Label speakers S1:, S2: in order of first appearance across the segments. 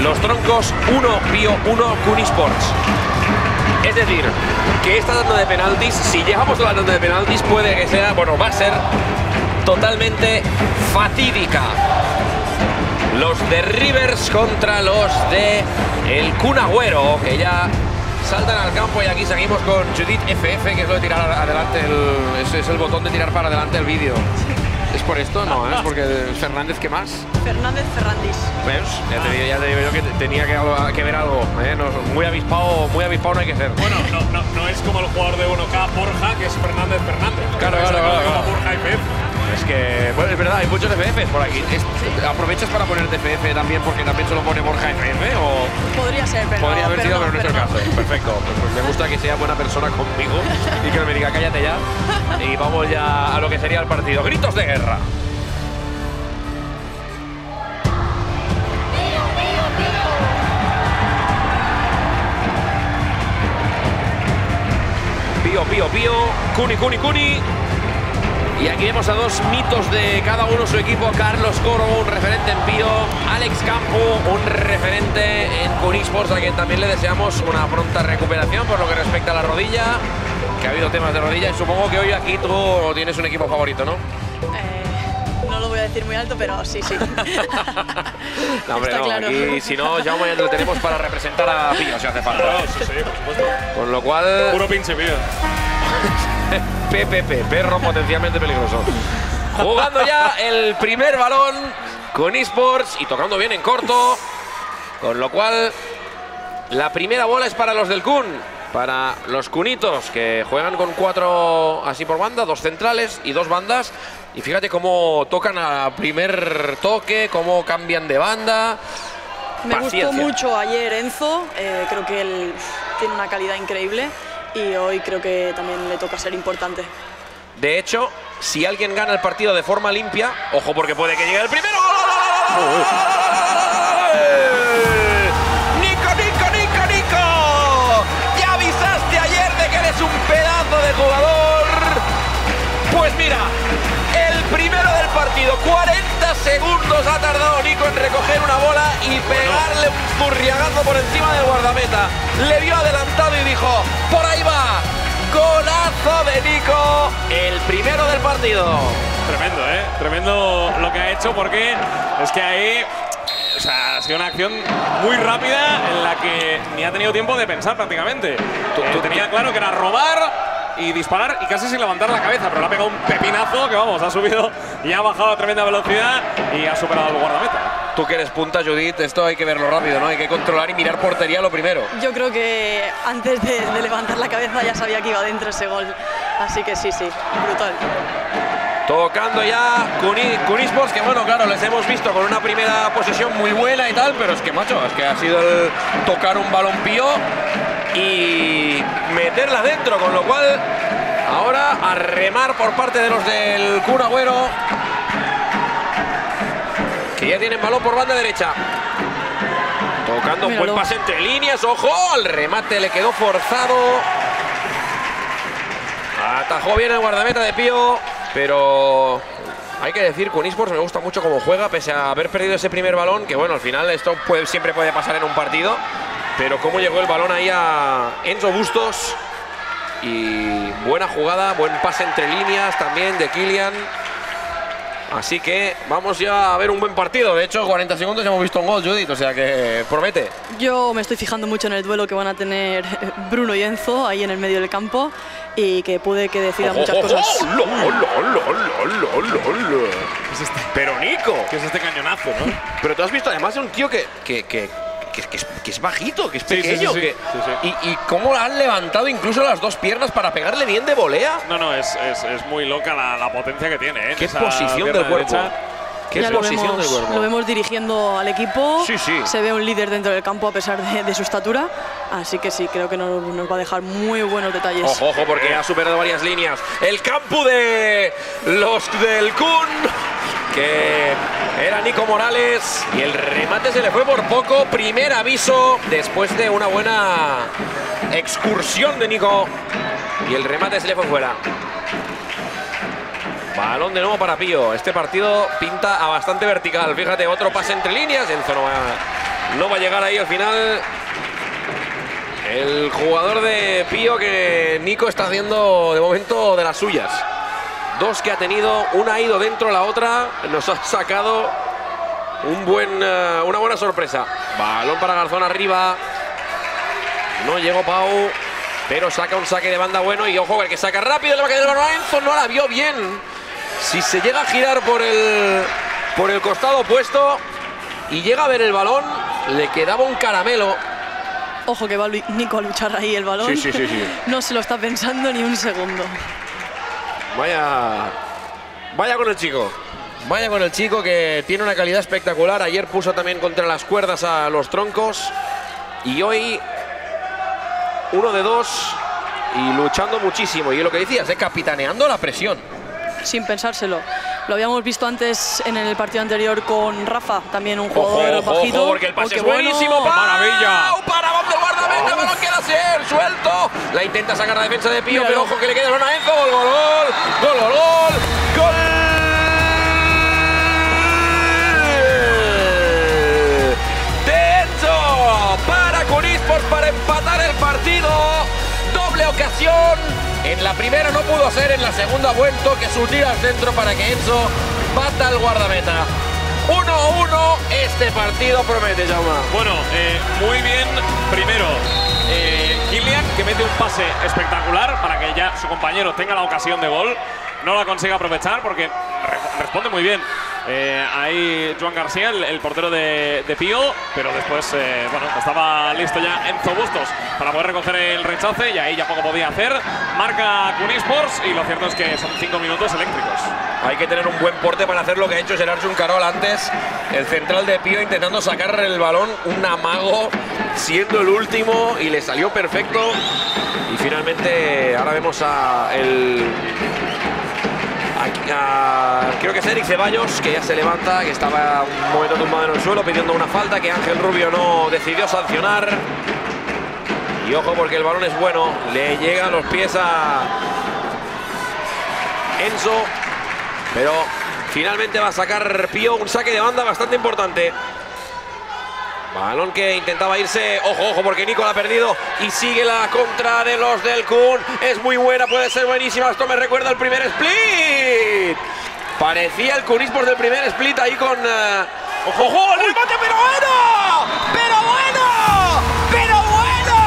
S1: Los troncos 1, Pío 1, Cunisports. Es decir, que esta tanda de penaltis, si llegamos a la tanda de penaltis, puede que sea, bueno, va a ser totalmente fatídica. Los de Rivers contra los de el Kun Agüero, que ya saltan al campo y aquí seguimos con Judith FF, que es lo de tirar adelante, el, ese es el botón de tirar para adelante el vídeo. ¿Es por esto? No, ¿eh? es porque Fernández, ¿qué más?
S2: Fernández Ferrandis.
S1: ¿Ves? Ya te, digo, ya te digo yo que tenía que, que ver algo. ¿eh? No, muy avispado, muy avispado no hay que ser.
S3: Bueno, no, no, no es como el jugador de 1K, Borja, que es Fernández Fernández.
S1: Claro, claro, claro, claro.
S3: Borja.
S1: Es que, bueno, es verdad, hay muchos FFs por aquí. ¿Aprovechas para ponerte FF también porque también se lo pone Borja FF o...?
S2: Podría ser, pero
S1: Podría haber sido, pero no es el caso. Perfecto. Pues me gusta que sea buena persona conmigo y que me diga cállate ya. Y vamos ya a lo que sería el partido. Gritos de guerra. Pío, pío, pío. Cuni, cuni, cuni. Y aquí vemos a dos mitos de cada uno su equipo. Carlos Coro, un referente en Pío. Alex Campo, un referente en Cunisports, a quien también le deseamos una pronta recuperación por lo que respecta a la rodilla. Que ha habido temas de rodilla y supongo que hoy aquí tú tienes un equipo favorito, ¿no?
S2: Eh, no lo voy a decir muy alto, pero sí, sí.
S1: No, hombre,
S2: Está
S1: no.
S2: claro.
S1: Aquí, si no, ya mañana lo tenemos para representar a Pío, si hace falta.
S3: Claro, sí, sí, por supuesto.
S1: Con lo cual,
S3: Puro pinche mío.
S1: PPP, perro potencialmente peligroso. Jugando ya el primer balón con eSports y tocando bien en corto. Con lo cual, la primera bola es para los del Kun. Para los cunitos que juegan con cuatro así por banda, dos centrales y dos bandas. Y fíjate cómo tocan a primer toque, cómo cambian de banda.
S2: Me
S1: Paciencia.
S2: gustó mucho ayer Enzo, eh, creo que él tiene una calidad increíble y hoy creo que también le toca ser importante.
S1: De hecho, si alguien gana el partido de forma limpia, ojo porque puede que llegue el primero. ¡Nico, ha tardado Nico en recoger una bola y pegarle un zurriagazo por encima del guardameta. Le vio adelantado y dijo, por ahí va, golazo de Nico, el primero del partido.
S3: Tremendo, ¿eh? Tremendo lo que ha hecho porque es que ahí. O sea, ha sido una acción muy rápida en la que ni ha tenido tiempo de pensar prácticamente.
S1: Tú-
S3: Eh,
S1: tú-
S3: tenía claro que era robar y disparar y casi sin levantar la cabeza, pero le ha pegado un pepinazo que vamos, ha subido y ha bajado a tremenda velocidad y ha superado al guardameta.
S1: Tú que eres punta, Judith, esto hay que verlo rápido, ¿no? Hay que controlar y mirar portería lo primero.
S2: Yo creo que antes de, de levantar la cabeza ya sabía que iba dentro ese gol, así que sí, sí, brutal.
S1: Tocando ya Cuni- Cunisports, que bueno, claro, les hemos visto con una primera posición muy buena y tal, pero es que, macho, es que ha sido el tocar un balón pío y meterla dentro, con lo cual ahora a remar por parte de los del Kun Agüero, que ya tienen balón por banda derecha. Tocando un buen pase entre líneas, ojo, el remate le quedó forzado. Atajó bien el guardameta de Pío, pero hay que decir, con eSports me gusta mucho cómo juega, pese a haber perdido ese primer balón, que bueno, al final esto puede- siempre puede pasar en un partido, pero cómo llegó el balón ahí a Enzo Bustos y buena jugada, buen pase entre líneas también de Kylian. Así que vamos ya a ver un buen partido. De hecho, 40 segundos ya hemos visto un gol, Judith, o sea que promete.
S2: Yo me estoy fijando mucho en el duelo que van a tener Bruno y Enzo ahí en el medio del campo y que puede que decida muchas cosas.
S1: ojo, lo, lo, lo, lo, lo, lo, lo. Pero Nico,
S3: Que es este cañonazo, ¿no?
S1: pero tú has visto además de un tío que, que, que, que, que es, que es bajito, que es
S3: Sí, sí,
S1: pequeño,
S3: sí, sí.
S1: que-
S3: Sí,
S1: Y, y cómo han levantado incluso las dos piernas para pegarle bien de volea.
S3: No, no, es, es, es muy loca la, la potencia que tiene, ¿eh?
S1: Qué
S3: esa
S1: posición del cuerpo.
S3: derecha.
S1: Qué
S2: Ya lo
S1: posición
S2: vemos,
S1: del cuerpo.
S2: lo vemos dirigiendo al equipo.
S1: Sí, sí.
S2: Se ve un líder dentro del campo a pesar de, de su estatura. Así que sí, creo que nos, nos va a dejar muy buenos detalles.
S1: Ojo, ojo, porque ha superado varias líneas. El campo de los del Kun, que era Nico Morales. Y el remate se le fue por poco. Primer aviso después de una buena excursión de Nico. Y el remate se le fue fuera. Balón de nuevo para Pío. Este partido pinta a bastante vertical. Fíjate, otro pase entre líneas. Enzo no va, No va a llegar ahí al final. El jugador de Pío que Nico está haciendo de momento de las suyas. Dos que ha tenido, una ha ido dentro, la otra nos ha sacado un buen, eh, una buena sorpresa. Balón para Garzón arriba. No llegó Pau, pero saca un saque de banda bueno y ojo, el que saca rápido le va a caer el balón a Enzo, no la vio bien. Si se llega a girar por el, por el costado opuesto y llega a ver el balón, le quedaba un caramelo.
S2: Ojo que va Nico a luchar ahí el balón.
S1: Sí, sí, sí, sí.
S2: No se lo está pensando ni un segundo.
S1: Vaya, vaya con el chico. Vaya con el chico que tiene una calidad espectacular. Ayer puso también contra las cuerdas a los troncos. Y hoy uno de dos y luchando muchísimo. Y lo que decías, de capitaneando la presión.
S2: Sin pensárselo. Lo habíamos visto antes en el partido anterior con Rafa, también un jugador
S1: ojo,
S2: bajito.
S1: ojo, porque el pase es buenísimo.
S2: bueno.
S3: Maravilla!
S1: Para Bob del guardameta, balón queda ser, suelto. La intenta sacar la defensa de Pío, pero ojo que le queda el balón a Enzo. Gol, gol, gol. Gol, gol, gol. Para Cunisport para empatar el partido. Doble ocasión. En la primera no pudo hacer, en la segunda buen toque sutil al centro para que Enzo bata al guardameta. 1-1, este partido promete, Jauma.
S3: Bueno, eh, muy bien. Primero, eh, que mete un pase espectacular para que ya su compañero tenga la ocasión de gol. No la consigue aprovechar porque re- responde muy bien. Eh, ahí Joan García, el, portero de, Pío, pero después, eh, bueno, estaba listo ya Enzo Bustos para poder recoger el rechace y ahí ya poco podía hacer. Marca Cunisports y lo cierto es que son cinco minutos eléctricos.
S1: Hay que tener un buen porte para hacer lo que ha hecho Gerard Juncarol antes. El central de Pío intentando sacar el balón, un amago siendo el último y le salió perfecto. Y finalmente ahora vemos a el a- creo que es Eric Ceballos que ya se levanta, que estaba un momento tumbado en el suelo pidiendo una falta que Ángel Rubio no decidió sancionar. Y ojo porque el balón es bueno, le llega a los pies a Enzo, pero finalmente va a sacar Pío un saque de banda bastante importante. Balón que intentaba irse. Ojo, ojo, porque Nico la ha perdido. Y sigue la contra de los del Kun. Es muy buena, puede ser buenísima. Esto me recuerda al primer split. Parecía el Kunismos del primer split ahí con. eh, ¡Ojo, ojo! ¡El remate, pero bueno! ¡Pero bueno! ¡Pero bueno!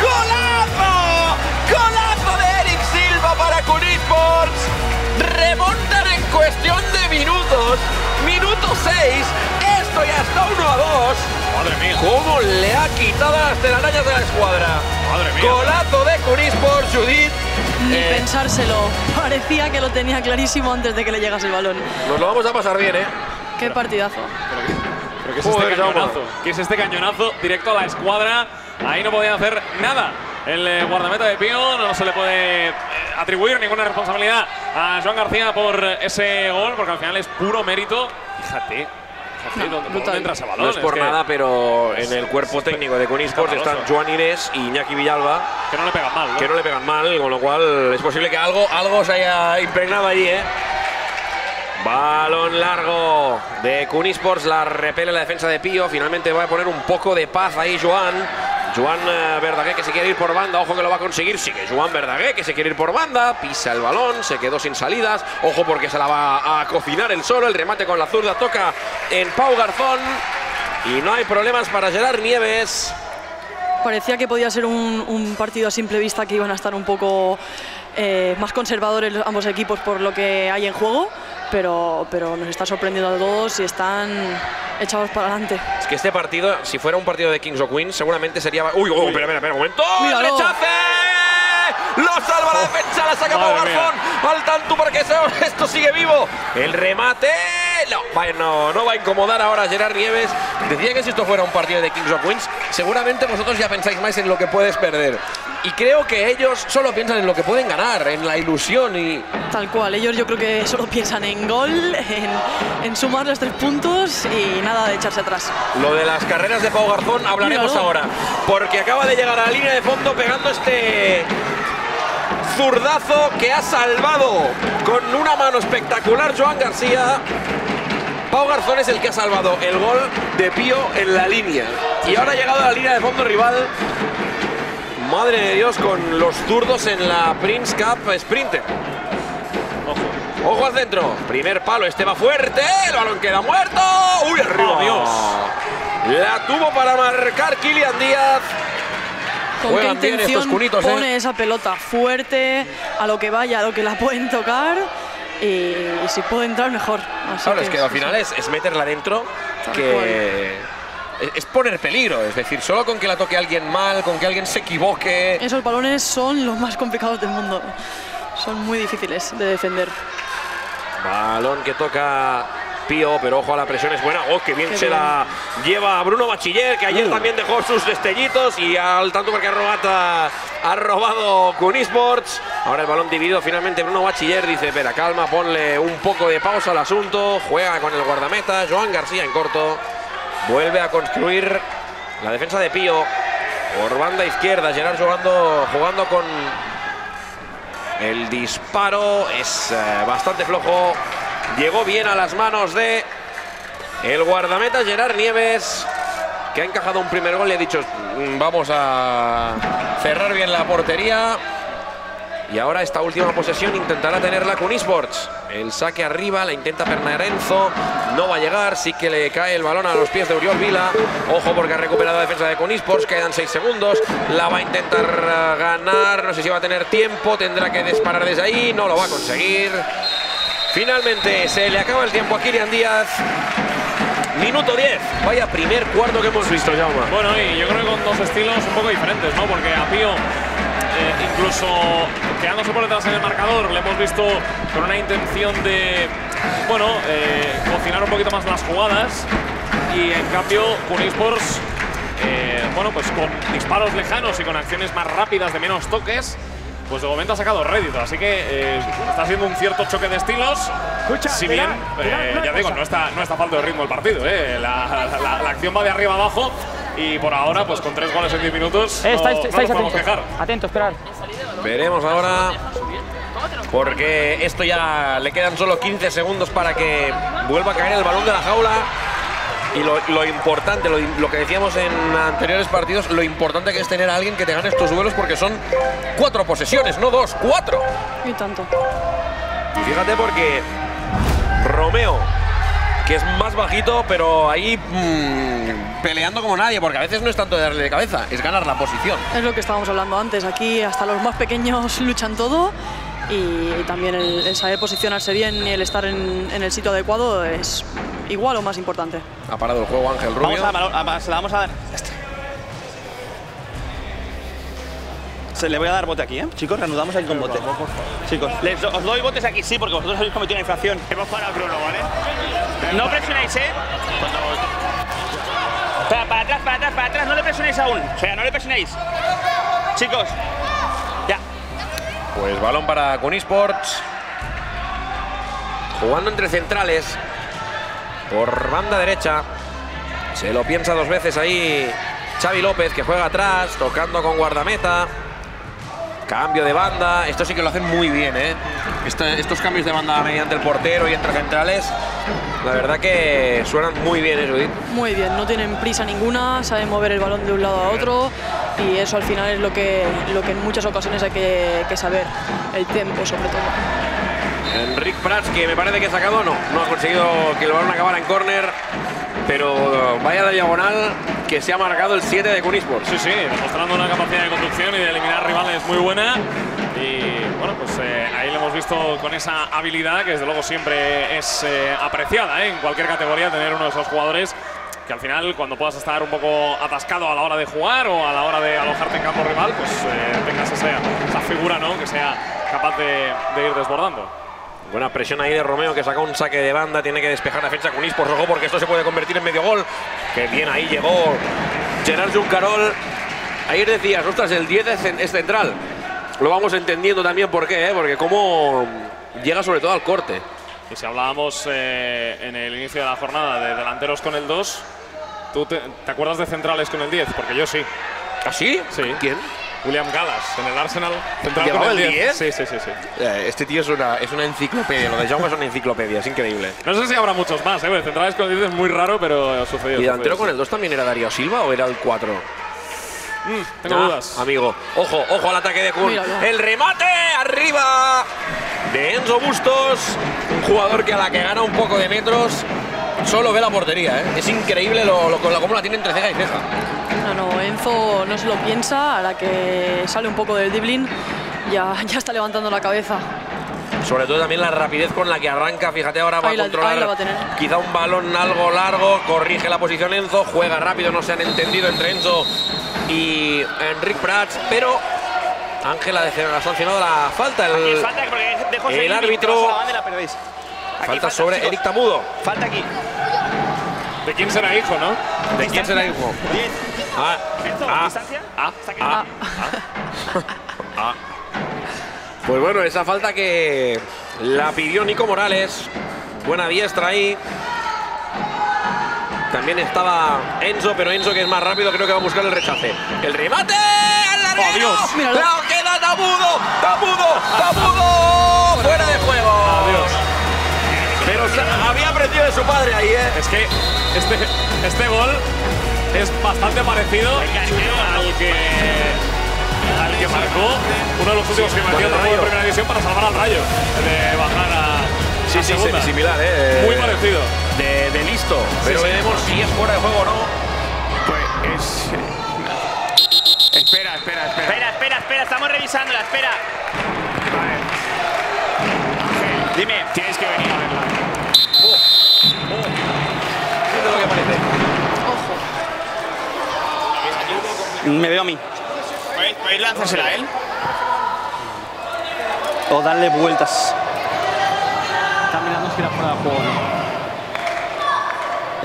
S1: ¡Golazo! ¡Golazo de Eric Silva para Kunisports! Remontan en cuestión de minutos. Minuto 6. Esto ya está 1 a 2.
S3: Madre mía.
S1: ¿Cómo le ha quitado las telarañas de la escuadra?
S3: Madre mía.
S1: Golazo de Kunisports, Judith.
S2: Ni
S1: Eh,
S2: pensárselo. Parecía que lo tenía clarísimo antes de que le llegase el balón.
S1: nos lo vamos a pasar bien, ¿eh?
S2: Qué partidazo.
S3: Pero que es
S1: Joder,
S3: este cañonazo. Que es este cañonazo directo a la escuadra. Ahí no podían hacer nada. El eh, guardameta de Pío no se le puede eh, atribuir ninguna responsabilidad a Joan García por ese gol, porque al final es puro mérito. Fíjate,
S2: No.
S1: No es por nada, pero en el cuerpo técnico de Kunisports están. Joan Inés y Iñaki Villalba,
S3: Que no le pegan mal, ¿no?
S1: que no le pegan mal, con lo cual es posible que algo, algo se haya impregnado allí, ¿eh? Balón largo de Kunisports, la repele la defensa de Pío. Finalmente va a poner un poco de paz ahí Joan. Joan eh, Verdaguer que se quiere ir por banda, ojo que lo va a conseguir. Sigue Joan Verdaguer que se quiere ir por banda, pisa el balón, se quedó sin salidas. Ojo porque se la va a cocinar el solo. El remate con la zurda toca en Pau Garzón. Y no hay problemas para Gerard Nieves.
S2: Parecía que podía ser un partido a simple vista que iban a estar un poco eh, más conservadores ambos equipos por lo que hay en juego, pero, pero nos está sorprendiendo a todos y están echados para adelante.
S1: Es que este partido, si fuera un partido de Kings o Queens, seguramente sería. Uy, uy, espera, espera, espera, un momento. ¡El
S2: Míralo.
S1: rechace! Lo salva la defensa, la saca Pau. Garzón. Al tanto para que se- esto sigue vivo. El remate. No, no, no va a incomodar ahora a Gerard Nieves. Decía que si esto fuera un partido de Kings o Queens, seguramente vosotros ya pensáis más en lo que puedes perder. Y creo que ellos solo piensan en lo que pueden ganar, en la ilusión y
S2: Tal cual, ellos yo creo que solo piensan en gol, en, en sumar los tres puntos y nada de echarse atrás.
S1: Lo de las carreras de Pau Garzón hablaremos
S2: Míralo.
S1: ahora. Porque acaba de llegar a la línea de fondo pegando este zurdazo que ha salvado con una mano espectacular Joan García. Pau Garzón es el que ha salvado el gol de Pío en la línea. Y ahora ha llegado a la línea de fondo rival. Madre de Dios, con los zurdos en la Prince Cup Sprinter.
S3: Ojo.
S1: Ojo al centro. Primer palo, este va fuerte. El balón queda muerto. Uy, arriba.
S3: Oh, Dios.
S1: La tuvo para marcar Kilian Díaz.
S2: ¿Con
S1: Juegan
S2: qué intención
S1: cunitos, ¿eh?
S2: pone esa pelota fuerte, a lo que vaya, a lo que la pueden tocar? Y, y si puede entrar, mejor. Así
S1: Claro, es que al final es, es meterla dentro
S2: Tal
S1: que es poner peligro. Es decir, solo con que la toque alguien mal, con que alguien se equivoque.
S2: Esos balones son los más complicados del mundo. Son muy difíciles de defender.
S1: Balón que toca Pío, pero ojo a la presión, es buena. Oh, que bien
S2: Qué
S1: se
S2: bien.
S1: la lleva Bruno Bachiller, que ayer también dejó sus destellitos y al tanto porque ha robado, ha robado Kun Esports. Ahora el balón dividido finalmente Bruno Bachiller dice, espera, calma, ponle un poco de pausa al asunto, juega con el guardameta, Joan García en corto, vuelve a construir la defensa de Pío por banda izquierda, Gerard jugando, jugando con el disparo es eh, bastante flojo. Llegó bien a las manos de el guardameta Gerard Nieves, que ha encajado un primer gol y ha dicho, "Mm, vamos a cerrar bien la portería. Y ahora esta última posesión intentará tenerla con eSports. El saque arriba, la intenta Pernarenzo. No va a llegar, sí que le cae el balón a los pies de Uriol Vila. Ojo porque ha recuperado la defensa de Cunisports, quedan 6 segundos. La va a intentar eh, ganar, no sé si va a tener tiempo, tendrá que disparar desde ahí, no lo va a conseguir. Finalmente se le acaba el tiempo a Kirian Díaz. Minuto 10. Vaya primer cuarto que hemos visto, Jaume.
S3: Bueno, y yo creo que con dos estilos un poco diferentes, ¿no? Porque a Pío, eh, incluso quedándose por detrás en el marcador, le hemos visto con una intención de, bueno, eh, cocinar un poquito más las jugadas. Y en cambio, Unisports, eh, bueno, pues con disparos lejanos y con acciones más rápidas de menos toques, pues de momento ha sacado rédito. Así que eh, está siendo un cierto choque de estilos. si bien, eh, ya digo, no está, no está falto de ritmo el partido. eh. La, la- la acción va de arriba abajo. Y por ahora, pues con tres goles en 10 minutos,
S4: Eh,
S3: no,
S4: estáis
S3: no
S4: estáis
S3: nos podemos
S4: atentos.
S3: quejar.
S4: Atentos, esperar.
S1: Veremos ahora. Porque esto ya le quedan solo 15 segundos para que vuelva a caer el balón de la jaula. Y lo, lo importante, lo, lo que decíamos en anteriores partidos, lo importante que es tener a alguien que te gane estos duelos porque son cuatro posesiones, no dos, cuatro.
S2: Y tanto.
S1: Y fíjate porque Romeo, que es más bajito, pero ahí mm, peleando como nadie, porque a veces no es tanto de darle de cabeza, es ganar la posición.
S2: Es lo que estábamos hablando antes. Aquí hasta los más pequeños luchan todo y también el, el saber posicionarse bien y el estar en, en el sitio adecuado es igual o más importante.
S1: Ha parado el juego Ángel Rubio.
S5: Vamos a, se la vamos a dar. Se le voy a dar bote aquí, ¿eh? Chicos, reanudamos aquí con bote. Chicos, les os doy botes aquí, sí, porque vosotros habéis cometido una infracción. Hemos parado Bruno, ¿vale? No presionéis, ¿eh? Para, para atrás, para atrás, para atrás, no le presionéis aún. O sea, no le presionéis. Chicos.
S1: Pues balón para Cunisports. Jugando entre centrales. Por banda derecha. Se lo piensa dos veces ahí Xavi López, que juega atrás, tocando con guardameta. Cambio de banda. Esto sí que lo hacen muy bien, ¿eh? Estos cambios de banda mediante el portero y entre centrales. La verdad que suenan muy bien, ¿eh, Judith?
S2: Muy bien, no tienen prisa ninguna, saben mover el balón de un lado a otro y eso al final es lo que, lo que en muchas ocasiones hay que, que saber, el tiempo sobre todo.
S1: Enric Prats, que me parece que ha sacado, no, no ha conseguido que el balón acabara en córner, pero vaya la diagonal que se ha marcado el 7 de Cunisport.
S3: Sí, sí, demostrando una capacidad de conducción y de eliminar rivales muy buena. Y bueno, pues eh, ahí lo hemos visto con esa habilidad que desde luego siempre es eh, apreciada ¿eh? en cualquier categoría, tener uno de esos jugadores que al final cuando puedas estar un poco atascado a la hora de jugar o a la hora de alojarte en campo rival, pues eh, tengas esa, esa figura ¿no? que sea capaz de, de ir desbordando.
S1: Buena presión ahí de Romeo que saca un saque de banda, tiene que despejar la defensa Cunisport, ojo porque esto se puede convertir en medio gol. Que bien ahí llegó Gerard Juncarol. Ayer decías, ostras, el 10 es, cen- es central. Lo vamos entendiendo también por qué, ¿eh? porque cómo llega sobre todo al corte.
S3: Y si hablábamos eh, en el inicio de la jornada de delanteros con el 2, ¿tú te, te acuerdas de centrales con el 10? Porque yo sí.
S1: ¿Así?
S3: Sí.
S1: ¿Quién?
S3: William Gallas en el Arsenal. central
S1: ¿Llevaba
S3: con
S1: el 10?
S3: Sí, sí, sí, sí.
S1: Eh, Este tío es una, es una enciclopedia. Lo de Jaume es una enciclopedia, es increíble.
S3: No sé si habrá muchos más, ¿eh? porque Centrales con 10 es muy raro, pero ha sucedido.
S1: ¿Y delantero
S3: sucedido,
S1: con el 2 también era Darío Silva o era el 4?
S3: Tengo
S1: Ah,
S3: dudas.
S1: Amigo, ojo, ojo al ataque de Kun.
S2: Míralo.
S1: El remate arriba de Enzo Bustos. Un jugador que a la que gana un poco de metros solo ve la portería. ¿eh? Es increíble lo, lo, lo- cómo la tiene entre ceja y ceja.
S2: No, no, Enzo no se lo piensa, a la que sale un poco del dribbling ya, ya está levantando la cabeza.
S1: Sobre todo también la rapidez con la que arranca. Fíjate, ahora va
S2: Ahí
S1: a
S2: la-
S1: controlar
S2: ahí la va a tener.
S1: quizá un balón algo largo. Corrige la posición Enzo. Juega rápido. No se han entendido entre Enzo y Enric Prats. Pero Ángel ha ha sancionado la falta. El,
S5: falta porque
S1: el árbitro-
S5: la. Aquí
S1: falta sobre
S5: chicos.
S1: Eric Tamudo.
S5: Falta aquí.
S3: ¿De quién será hijo, no?
S1: ¿De quién será hijo?
S5: 10.
S1: Ah, ah.
S3: Ah,
S1: ah, ah. Pues bueno, esa falta que la pidió Nico Morales. Buena diestra ahí. También estaba Enzo, pero Enzo que es más rápido creo que va a buscar el rechace. El remate al larguero.
S2: Míralo.
S1: La queda Tamudo, Tamudo, Tamudo. Fuera de juego.
S3: Adiós.
S1: Pero se- había aprendido de su padre ahí, ¿eh?
S3: Es que este, este gol es bastante parecido al que, al que marcó uno de los últimos que metió en primera división para salvar al Rayo, de bajar a,
S1: Sí, sí, sí, similar, ¿eh?
S3: Muy parecido.
S1: De, de listo. Pero
S3: sí.
S1: veremos si es fuera de juego o no.
S4: Pues es. Espera, espera, espera.
S5: Espera, espera, espera. Estamos revisándola. Espera.
S4: Dime, tienes que venir a verla.
S1: Fíjate lo que parece.
S5: Me veo a mí.
S4: ¿Podéis, podéis lanzársela a él?
S5: O darle vueltas. Está mirando si era fuera de juego o no.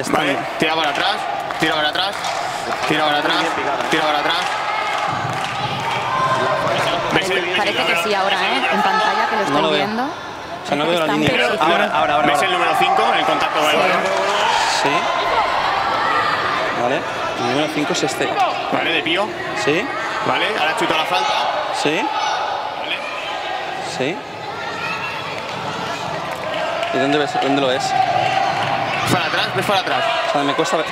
S5: Está
S4: Vale, tira para atrás, tira para atrás, tira para atrás, tira para atrás. ¿Ves el,
S6: Parece que sí ahora, ¿eh? En pantalla que lo estoy
S5: No lo veo.
S6: viendo.
S5: O sea, no veo la línea.
S6: pero-
S5: Ahora, ahora, ahora.
S4: ¿Ves el número 5 en el contacto con el balón?
S5: Sí. Vale. El número 5 es este.
S4: Vale, de pío.
S5: Sí.
S4: Vale, ahora chuta la falta.
S5: Sí.
S4: Vale.
S5: Sí. ¿Y dónde, ves, dónde lo ves?
S4: Para atrás, ves para atrás.
S5: O sea, me cuesta ver.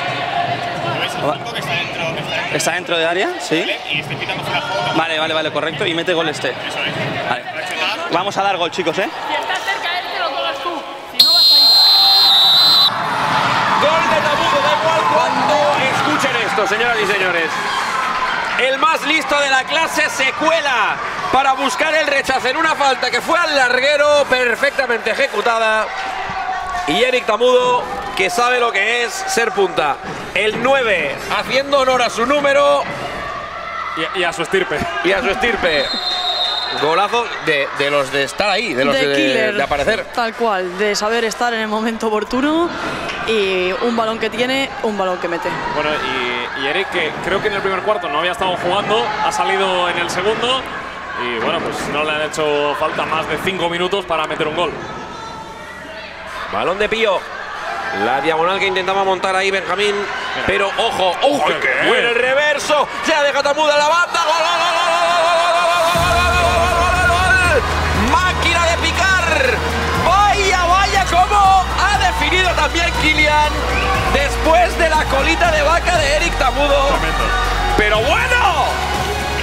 S4: ¿Ves el 5 que está dentro? Está dentro
S5: ¿Está dentro de área? Sí.
S4: ¿vale? Y estoy pitando fuera juego.
S5: Vale, vale, vale, correcto. Y mete gol este.
S4: Eso es.
S5: Vale. Vamos a dar gol, chicos, ¿eh?
S7: Si estás cerca, él te lo tomas tú. Si no vas ahí.
S1: Gol de Tamudo, da igual cuando escuchen esto, señoras y señores. El más listo de la clase se cuela para buscar el rechazo en una falta que fue al larguero perfectamente ejecutada. Y Eric Tamudo, que sabe lo que es ser punta. El 9, haciendo honor a su número
S3: Y, y a su estirpe.
S1: y a su estirpe. Golazo de, de los de estar ahí, de los de,
S2: de killer,
S1: de aparecer.
S2: tal cual, de saber estar en el momento oportuno y un balón que tiene, un balón que mete.
S3: Bueno, y, que creo que en el primer cuarto no había estado jugando, ha salido en el segundo y bueno, pues no le han hecho falta más de cinco minutos para meter un gol.
S1: Balón de Pío. La diagonal que intentaba montar ahí Benjamín, pero ojo, ojo, que el reverso, se la deja tamuda la banda, máquina de picar, vaya, vaya, cómo ha definido también Kylian después de la colita de vaca de Eric Tamudo. Pero bueno,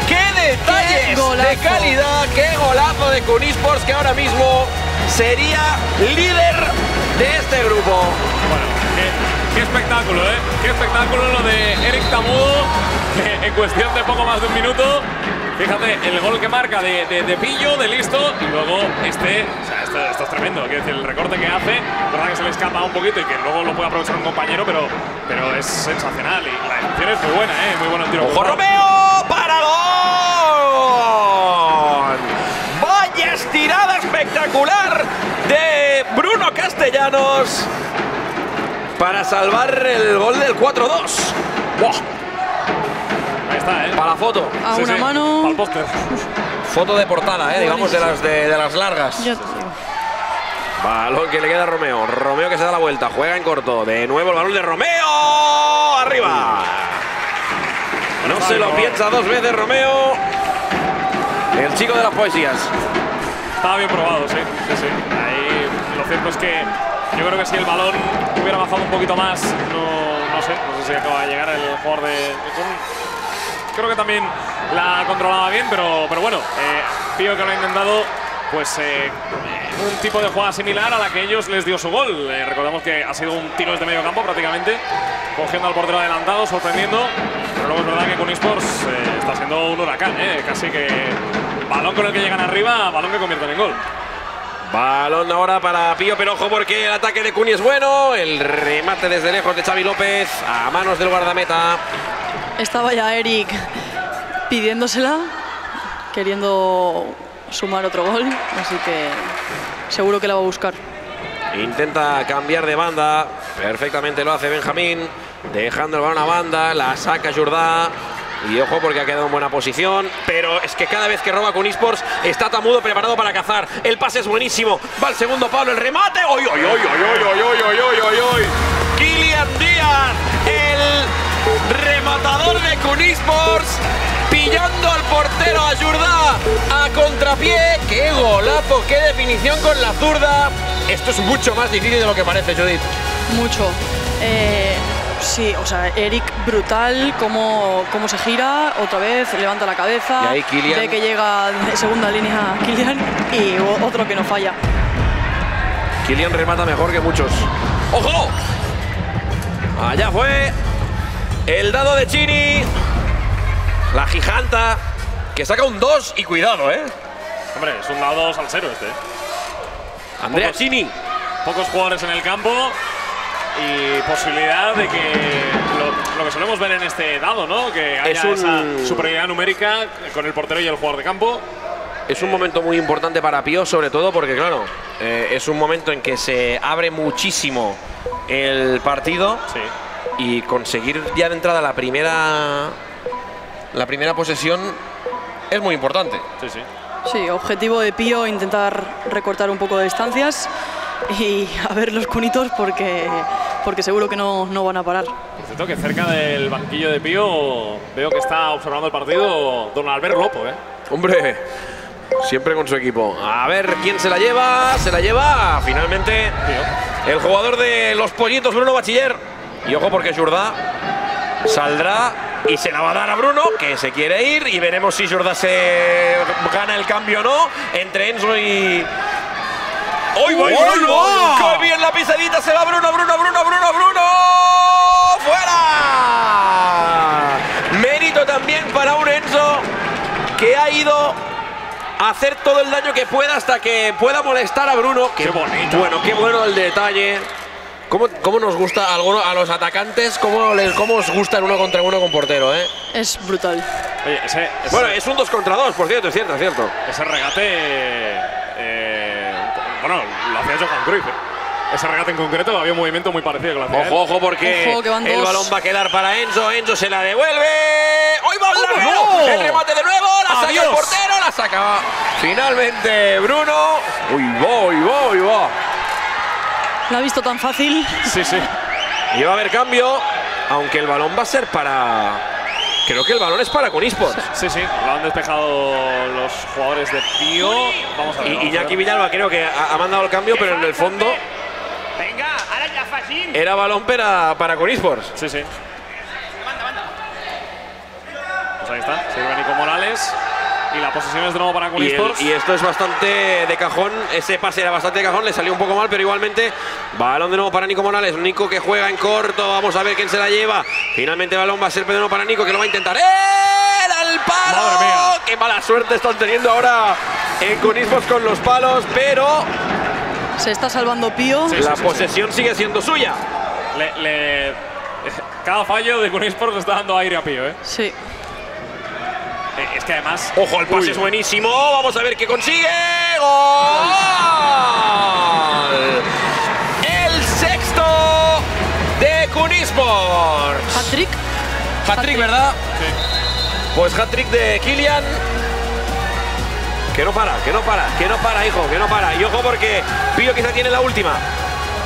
S1: qué detalles
S2: Qué
S1: de calidad, qué golazo de Kunisports que ahora mismo sería líder de este grupo.
S3: Bueno, qué, qué espectáculo, ¿eh? Qué espectáculo lo de Eric Tamudo, en cuestión de poco más de un minuto. Fíjate, el gol que marca de, de, de pillo, de listo, y luego este, o sea, esto, esto es tremendo, quiero decir, el recorte que hace, verdad que se le escapa un poquito y que luego lo puede aprovechar un compañero, pero, pero es sensacional y la ejecución es muy buena, ¿eh? Muy bueno el tiro.
S1: ¡Ojo Romeo! ¡Para gol! ¡Vaya estirada espectacular de Bruno Castellanos! Para salvar el gol del 4-2. ¡Buah!
S3: Ahí está, ¿eh?
S1: Para la foto.
S2: A
S3: Sí,
S2: una
S3: sí,
S2: mano.
S3: Para el póster.
S1: Foto de portada, ¿eh? digamos, de las, de, de las largas.
S2: Ya te digo.
S1: Balón que le queda a Romeo. Romeo que se da la vuelta. Juega en corto. De nuevo el balón de Romeo. Arriba. No se lo piensa dos veces Romeo. el chico de las poesías.
S3: Estaba bien probado, sí. sí, sí. Ahí lo cierto es que yo creo que si el balón hubiera bajado un poquito más, no, no sé, no sé si acaba de llegar el jugador de. Creo que también la controlaba bien, pero, pero bueno, eh, Pío que lo ha intentado, pues eh, un tipo de jugada similar a la que ellos les dio su gol. Eh, recordemos que ha sido un tiro desde medio campo prácticamente, cogiendo al portero adelantado, sorprendiendo. Pero luego es verdad que con Esports eh, está siendo un huracán, eh, casi que balón con el que llegan arriba, balón que convierten en gol.
S1: Balón ahora para Pío, pero ojo porque el ataque de Cuni es bueno. El remate desde lejos de Xavi López a manos del guardameta.
S2: Estaba ya Eric pidiéndosela, queriendo sumar otro gol, así que seguro que la va a buscar.
S1: Intenta cambiar de banda. Perfectamente lo hace Benjamín. Dejando el balón a banda. La saca Jordá. Y ojo porque ha quedado en buena posición. Pero es que cada vez que roba con eSports está Tamudo preparado para cazar. El pase es buenísimo. Va el segundo Pablo. El remate. Kylian Díaz. El rematador de. Pillando al portero a a contrapié. ¡Qué golazo! ¡Qué definición con la zurda! Esto es mucho más difícil de lo que parece, Judith.
S2: Mucho. Eh, sí, o sea, Eric brutal, cómo, cómo se gira, otra vez levanta la cabeza,
S1: Y ahí Kylian.
S2: ve que llega de segunda línea Kylian y otro que no falla.
S1: Kylian remata mejor que muchos. ¡Ojo! Allá fue el dado de Chini. La giganta que saca un 2 y cuidado, ¿eh?
S3: Hombre, es un dado salsero este. ¿eh?
S1: Andrea
S3: Pocos-
S1: Chini.
S3: Pocos jugadores en el campo y posibilidad de que lo, lo que solemos ver en este dado, ¿no? Que haya
S1: Es un-
S3: esa superioridad numérica con el portero y el jugador de campo.
S1: Es un momento muy importante para Pío, sobre todo porque, claro, eh, es un momento en que se abre muchísimo el partido
S3: Sí.
S1: y conseguir ya de entrada la primera, la primera posesión es muy importante.
S3: Sí, sí.
S2: Sí, objetivo de Pío, intentar recortar un poco de distancias y a ver los cunitos porque, porque seguro que no, no van a parar.
S3: Por cierto, que cerca del banquillo de Pío veo que está observando el partido don Albert Lopo, ¿eh?
S1: Hombre, siempre con su equipo. A ver quién se la lleva. Se la lleva finalmente
S3: Pío.
S1: el jugador de los pollitos, Bruno Bachiller. Y ojo porque Jordá saldrá y se la va a dar a Bruno, que se quiere ir. Y veremos si Jordá se gana el cambio o no entre Enzo y. ¡Hoy va! ¡Qué bien la pisadita! Se va Bruno, Bruno, Bruno, Bruno, Bruno. ¡Fuera! Mérito también para un Enzo que ha ido a hacer todo el daño que pueda hasta que pueda molestar a Bruno.
S3: Qué bonito.
S1: Bueno, qué bueno el detalle. ¿Cómo, cómo nos gusta a, alguno- a los atacantes? ¿Cómo, les, ¿Cómo os gusta el uno contra uno con portero? Eh?
S2: Es brutal.
S3: Oye, ese, ese,
S1: Bueno, es un 2 contra 2, por cierto, es cierto, es cierto.
S3: ese regate. eh, bueno, lo hacía Johan Cruyff. ¿eh? Ese regate en concreto había un movimiento muy parecido que lo hacía él.
S1: Ojo, ojo, porque
S2: Ojo,
S1: el
S2: dos.
S1: balón va a quedar para Enzo. Enzo se la devuelve. ¡Hoy va el largo!
S5: no!
S1: El remate de nuevo. La saca el portero. La saca finalmente Bruno. Uy, va, uy, va, uy, va.
S2: La ha visto tan fácil.
S3: Sí, sí.
S1: Y va a haber cambio. Aunque el balón va a ser para. Creo que el balón es para Conisport.
S3: Sí, sí, lo han despejado los jugadores de Pío. Vamos a ver.
S1: Y
S3: vamos a
S1: Iñaki
S3: ver.
S1: Villalba creo que ha, ha mandado el cambio, pero en el fondo
S5: Venga, ahora ya fácil.
S1: era balón para, para Conisports.
S3: Sí, sí. Pues ahí está, sirve Nico Morales. Y la posesión es de nuevo para
S1: Y, el-
S3: Cunisports.
S1: y esto es bastante de cajón. Ese pase era bastante de cajón, le salió un poco mal, pero igualmente balón de nuevo para Nico Morales. Nico que juega en corto. Vamos a ver quién se la lleva. Finalmente balón va a ser de nuevo para Nico que lo va a intentar. ¡Era el palo!
S3: Madre mía.
S1: ¡Qué mala suerte están teniendo ahora en Cunisports con los palos! Pero
S2: Se está salvando Pío.
S3: Sí,
S1: la
S3: sí,
S1: posesión sigue siendo suya.
S3: Le- le- cada fallo de Cunisports le está dando aire a Pío, ¿eh?
S2: Sí.
S3: Eh, Es que además.
S1: Ojo, el pase
S3: Uy.
S1: es buenísimo. Vamos a ver qué consigue. ¡Gol! El sexto de Cunisports.
S2: Hat-trick.
S1: Hat-trick, ¿verdad? Pues hat-trick de Kylian. Que no para, que no para, que no para, hijo, que no para. Y ojo porque Pío quizá tiene la última.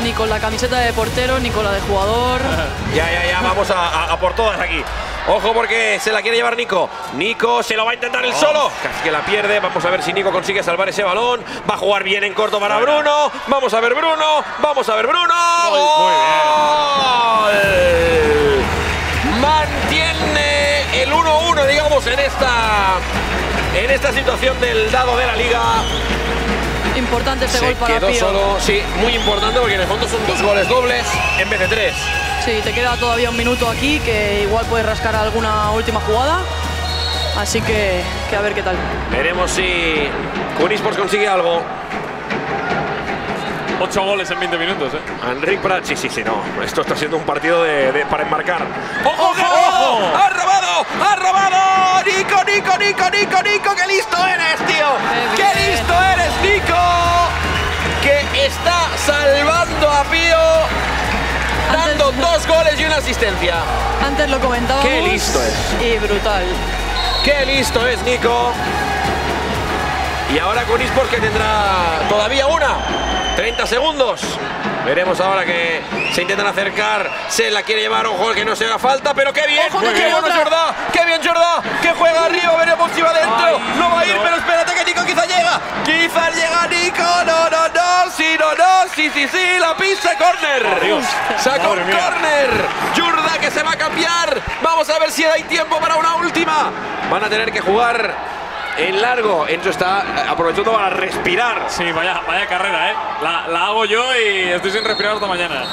S2: Ni con la camiseta de portero, ni con la de jugador.
S1: Ya, ya, ya, vamos a, a- a por todas aquí. Ojo porque se la quiere llevar Nico. Nico se lo va a intentar el solo. Casi que la pierde. Vamos a ver si Nico consigue salvar ese balón. Va a jugar bien en corto para Bruno. Vamos a ver Bruno. Vamos a ver Bruno. Mantiene el 1-1, digamos, en esta, en esta situación del dado de la liga.
S2: Importante este
S1: Se
S2: gol para
S1: quedó
S2: Pío.
S1: solo, sí, muy importante porque en el fondo son dos goles dobles en vez de tres.
S2: Sí, te queda todavía un minuto aquí que igual puedes rascar alguna última jugada. Así que, que a ver qué tal.
S1: Veremos si Kunisports consigue algo.
S3: 8 goles en 20 minutos, ¿eh?
S1: Enric Prat, sí, sí, sí, no. Esto está siendo un partido de, de- para enmarcar. ¡Ojo,
S3: ¡Ojo!
S1: robado! ¡Ha robado! ¡Ha robado! ¡Nico, Nico, Nico, Nico, Nico! ¡Qué listo eres, tío!
S2: Qué
S1: ¡Qué listo eres, Nico! Está salvando a Pío. Dando
S2: Antes-
S1: dos goles y una asistencia.
S2: Antes lo comentábamos.
S1: Qué listo es.
S2: Y brutal.
S1: ¡Qué listo es, Nico! Y ahora con eSports que tendrá todavía una. 30 segundos. Veremos ahora que se intentan acercar. Se la quiere llevar, ojo, que no se haga falta, pero qué bien.
S2: Ojo, que
S1: qué
S2: otra.
S1: Jordá. Qué bien Jordá. Que juega arriba. Veremos si va dentro. No va a ir, pero espérate que Nico quizá llega. Quizá llega Nico. No, no, no. Sí, no, no. Sí, sí, sí. La pisa corner. Saca un corner. Jurda que se va a cambiar. Vamos a ver si hay tiempo para una última. Van a tener que jugar en largo. Enzo está eh, aprovechando para respirar.
S3: Sí, vaya, vaya carrera, ¿eh? La, la hago yo y estoy sin respirar hasta mañana.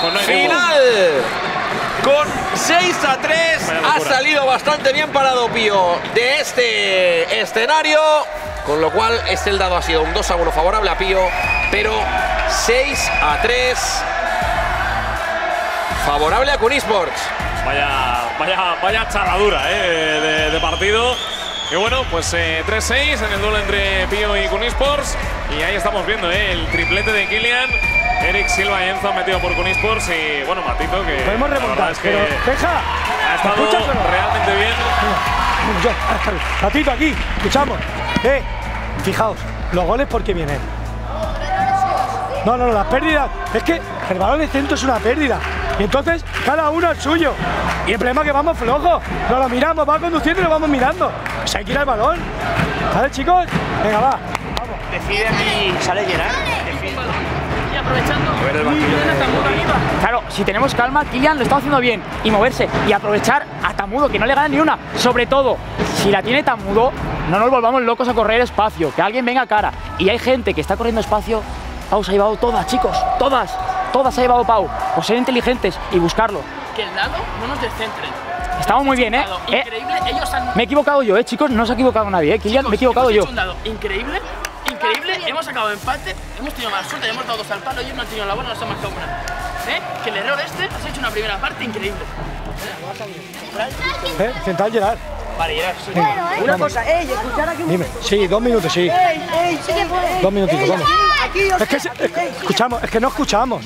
S3: Pues no hay tiempo.
S1: Final. Con 6 a 3
S3: Vaya
S1: ha salido bastante bien parado Pío de este escenario. Con lo cual este el dado ha sido un 2 a 1 favorable a Pío. Pero 6 a 3 favorable a Kunisports.
S3: Vaya, vaya, vaya charadura ¿eh? de, de partido. Y bueno, pues eh, 3-6 en el duelo entre Pío y Kunisports. Y ahí estamos viendo ¿eh? el triplete de Kilian. Eric Silva y Enzo metido por Kunisports. Y bueno, Matito, que.
S8: Podemos remontar,
S3: es que
S8: pero deja.
S3: ha estado realmente bien.
S8: Yo, ratito aquí, escuchamos. Eh, fijaos, los goles por qué vienen. No, no, no, las pérdidas. Es que el balón de centro es una pérdida. Y entonces cada uno al suyo. Y el problema es que vamos flojos. No lo miramos, va conduciendo y lo vamos mirando. Que ir al balón. ¿Vale, chicos? Venga, va. Vamos.
S5: Decide y sale Gerard.
S7: Y aprovechando.
S1: A ver el banquillo.
S9: Claro, si tenemos calma, Kylian lo está haciendo bien y moverse y aprovechar a Tamudo, que no le gana ni una. Sobre todo, si la tiene Tamudo, no nos volvamos locos a correr espacio, que alguien venga a cara. Y hay gente que está corriendo espacio. Pau se ha llevado todas, chicos, todas, todas se ha llevado Pau. Por ser inteligentes y buscarlo.
S7: Que el lado no nos descentren.
S9: Estamos muy bien, ¿eh? Eh,
S7: Increíble, ellos han.
S9: Me he equivocado yo, ¿eh, chicos? No se ha equivocado nadie, ¿eh? Kylian, me he equivocado yo.
S7: un dado increíble, increíble. Hemos sacado empate, hemos tenido mala suerte, hemos dado dos al palo, ellos no han tenido la buena, nos han marcado una. ¿Eh? Que el error este, has hecho una primera parte increíble.
S8: Eh, central Gerard.
S7: Vale, ya.
S8: Una cosa, ey, escuchar aquí Dime, sí, dos minutos, sí. Dos minutitos, vamos. Es que, se- es que- escuchamos, es que no escuchamos.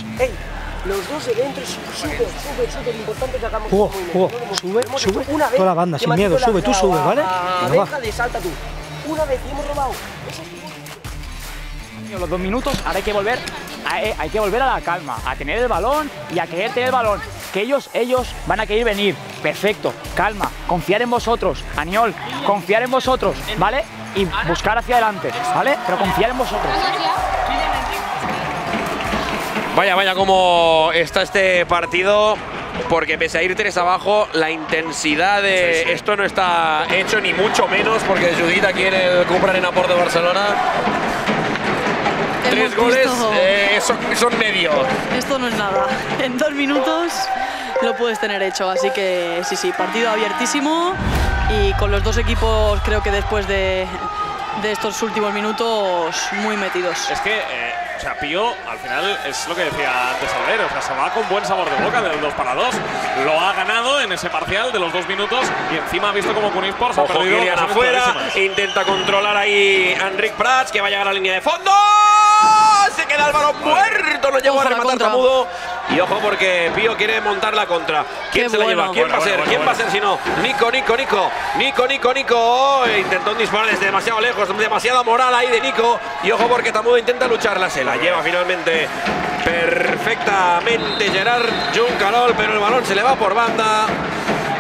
S10: Los dos eventos súper, súper, súper importantes que hagamos.
S8: Hugo, Hugo, sube, sube.
S10: Una vez
S8: Toda la banda, sin miedo, sube, tú sube, ¿vale?
S10: a
S8: Venga, va.
S10: Benja de salta tú. Una vez y hemos robado.
S9: Los dos minutos, ahora hay que volver, a, eh, hay que volver a la calma, a tener el balón y a querer tener el balón. Que ellos, ellos van a querer venir. Perfecto, calma, confiar en vosotros. Aniol, confiar en vosotros, ¿vale? Y buscar hacia adelante, ¿vale? Pero confiar en vosotros.
S1: Vaya, vaya, cómo está este partido. Porque pese a ir tres abajo, la intensidad de esto no está hecho ni mucho menos. Porque Judith aquí en el Cupra Arena Port de Barcelona. Tres goles eh, son, son medio.
S2: Esto no es nada. En dos minutos lo puedes tener hecho. Así que sí, sí, partido abiertísimo. Y con los dos equipos, creo que después de, de estos últimos minutos, muy metidos.
S3: Es que, eh, o sea, Pío al final es lo que decía antes Albert, o sea, se va con buen sabor de boca del 2 para 2. Lo ha ganado en ese parcial de los dos minutos y encima ha visto como Kunisports ha
S1: Ojo,
S3: perdido
S1: afuera.
S3: clarísimas.
S1: Intenta controlar ahí a Enric Prats, que va a llegar a la línea de fondo. Se queda el balón muerto. Lo llevó
S2: Ojo
S1: a
S2: la
S1: rematar. Tamudo. Y ojo, porque Pío quiere montar la contra. ¿Quién
S2: Qué
S1: se la
S2: bueno.
S1: lleva? ¿Quién
S3: Bueno,
S1: va a ser?
S3: bueno,
S1: ¿Quién va a ser si no? Nico, Nico, Nico. Nico, Nico, Nico. Eh, Intentó un disparo desde demasiado lejos. Demasiada moral ahí de Nico. Y ojo, porque Tamudo intenta lucharla. Se la lleva finalmente perfectamente Gerard Juncarol, pero el balón se le va por banda.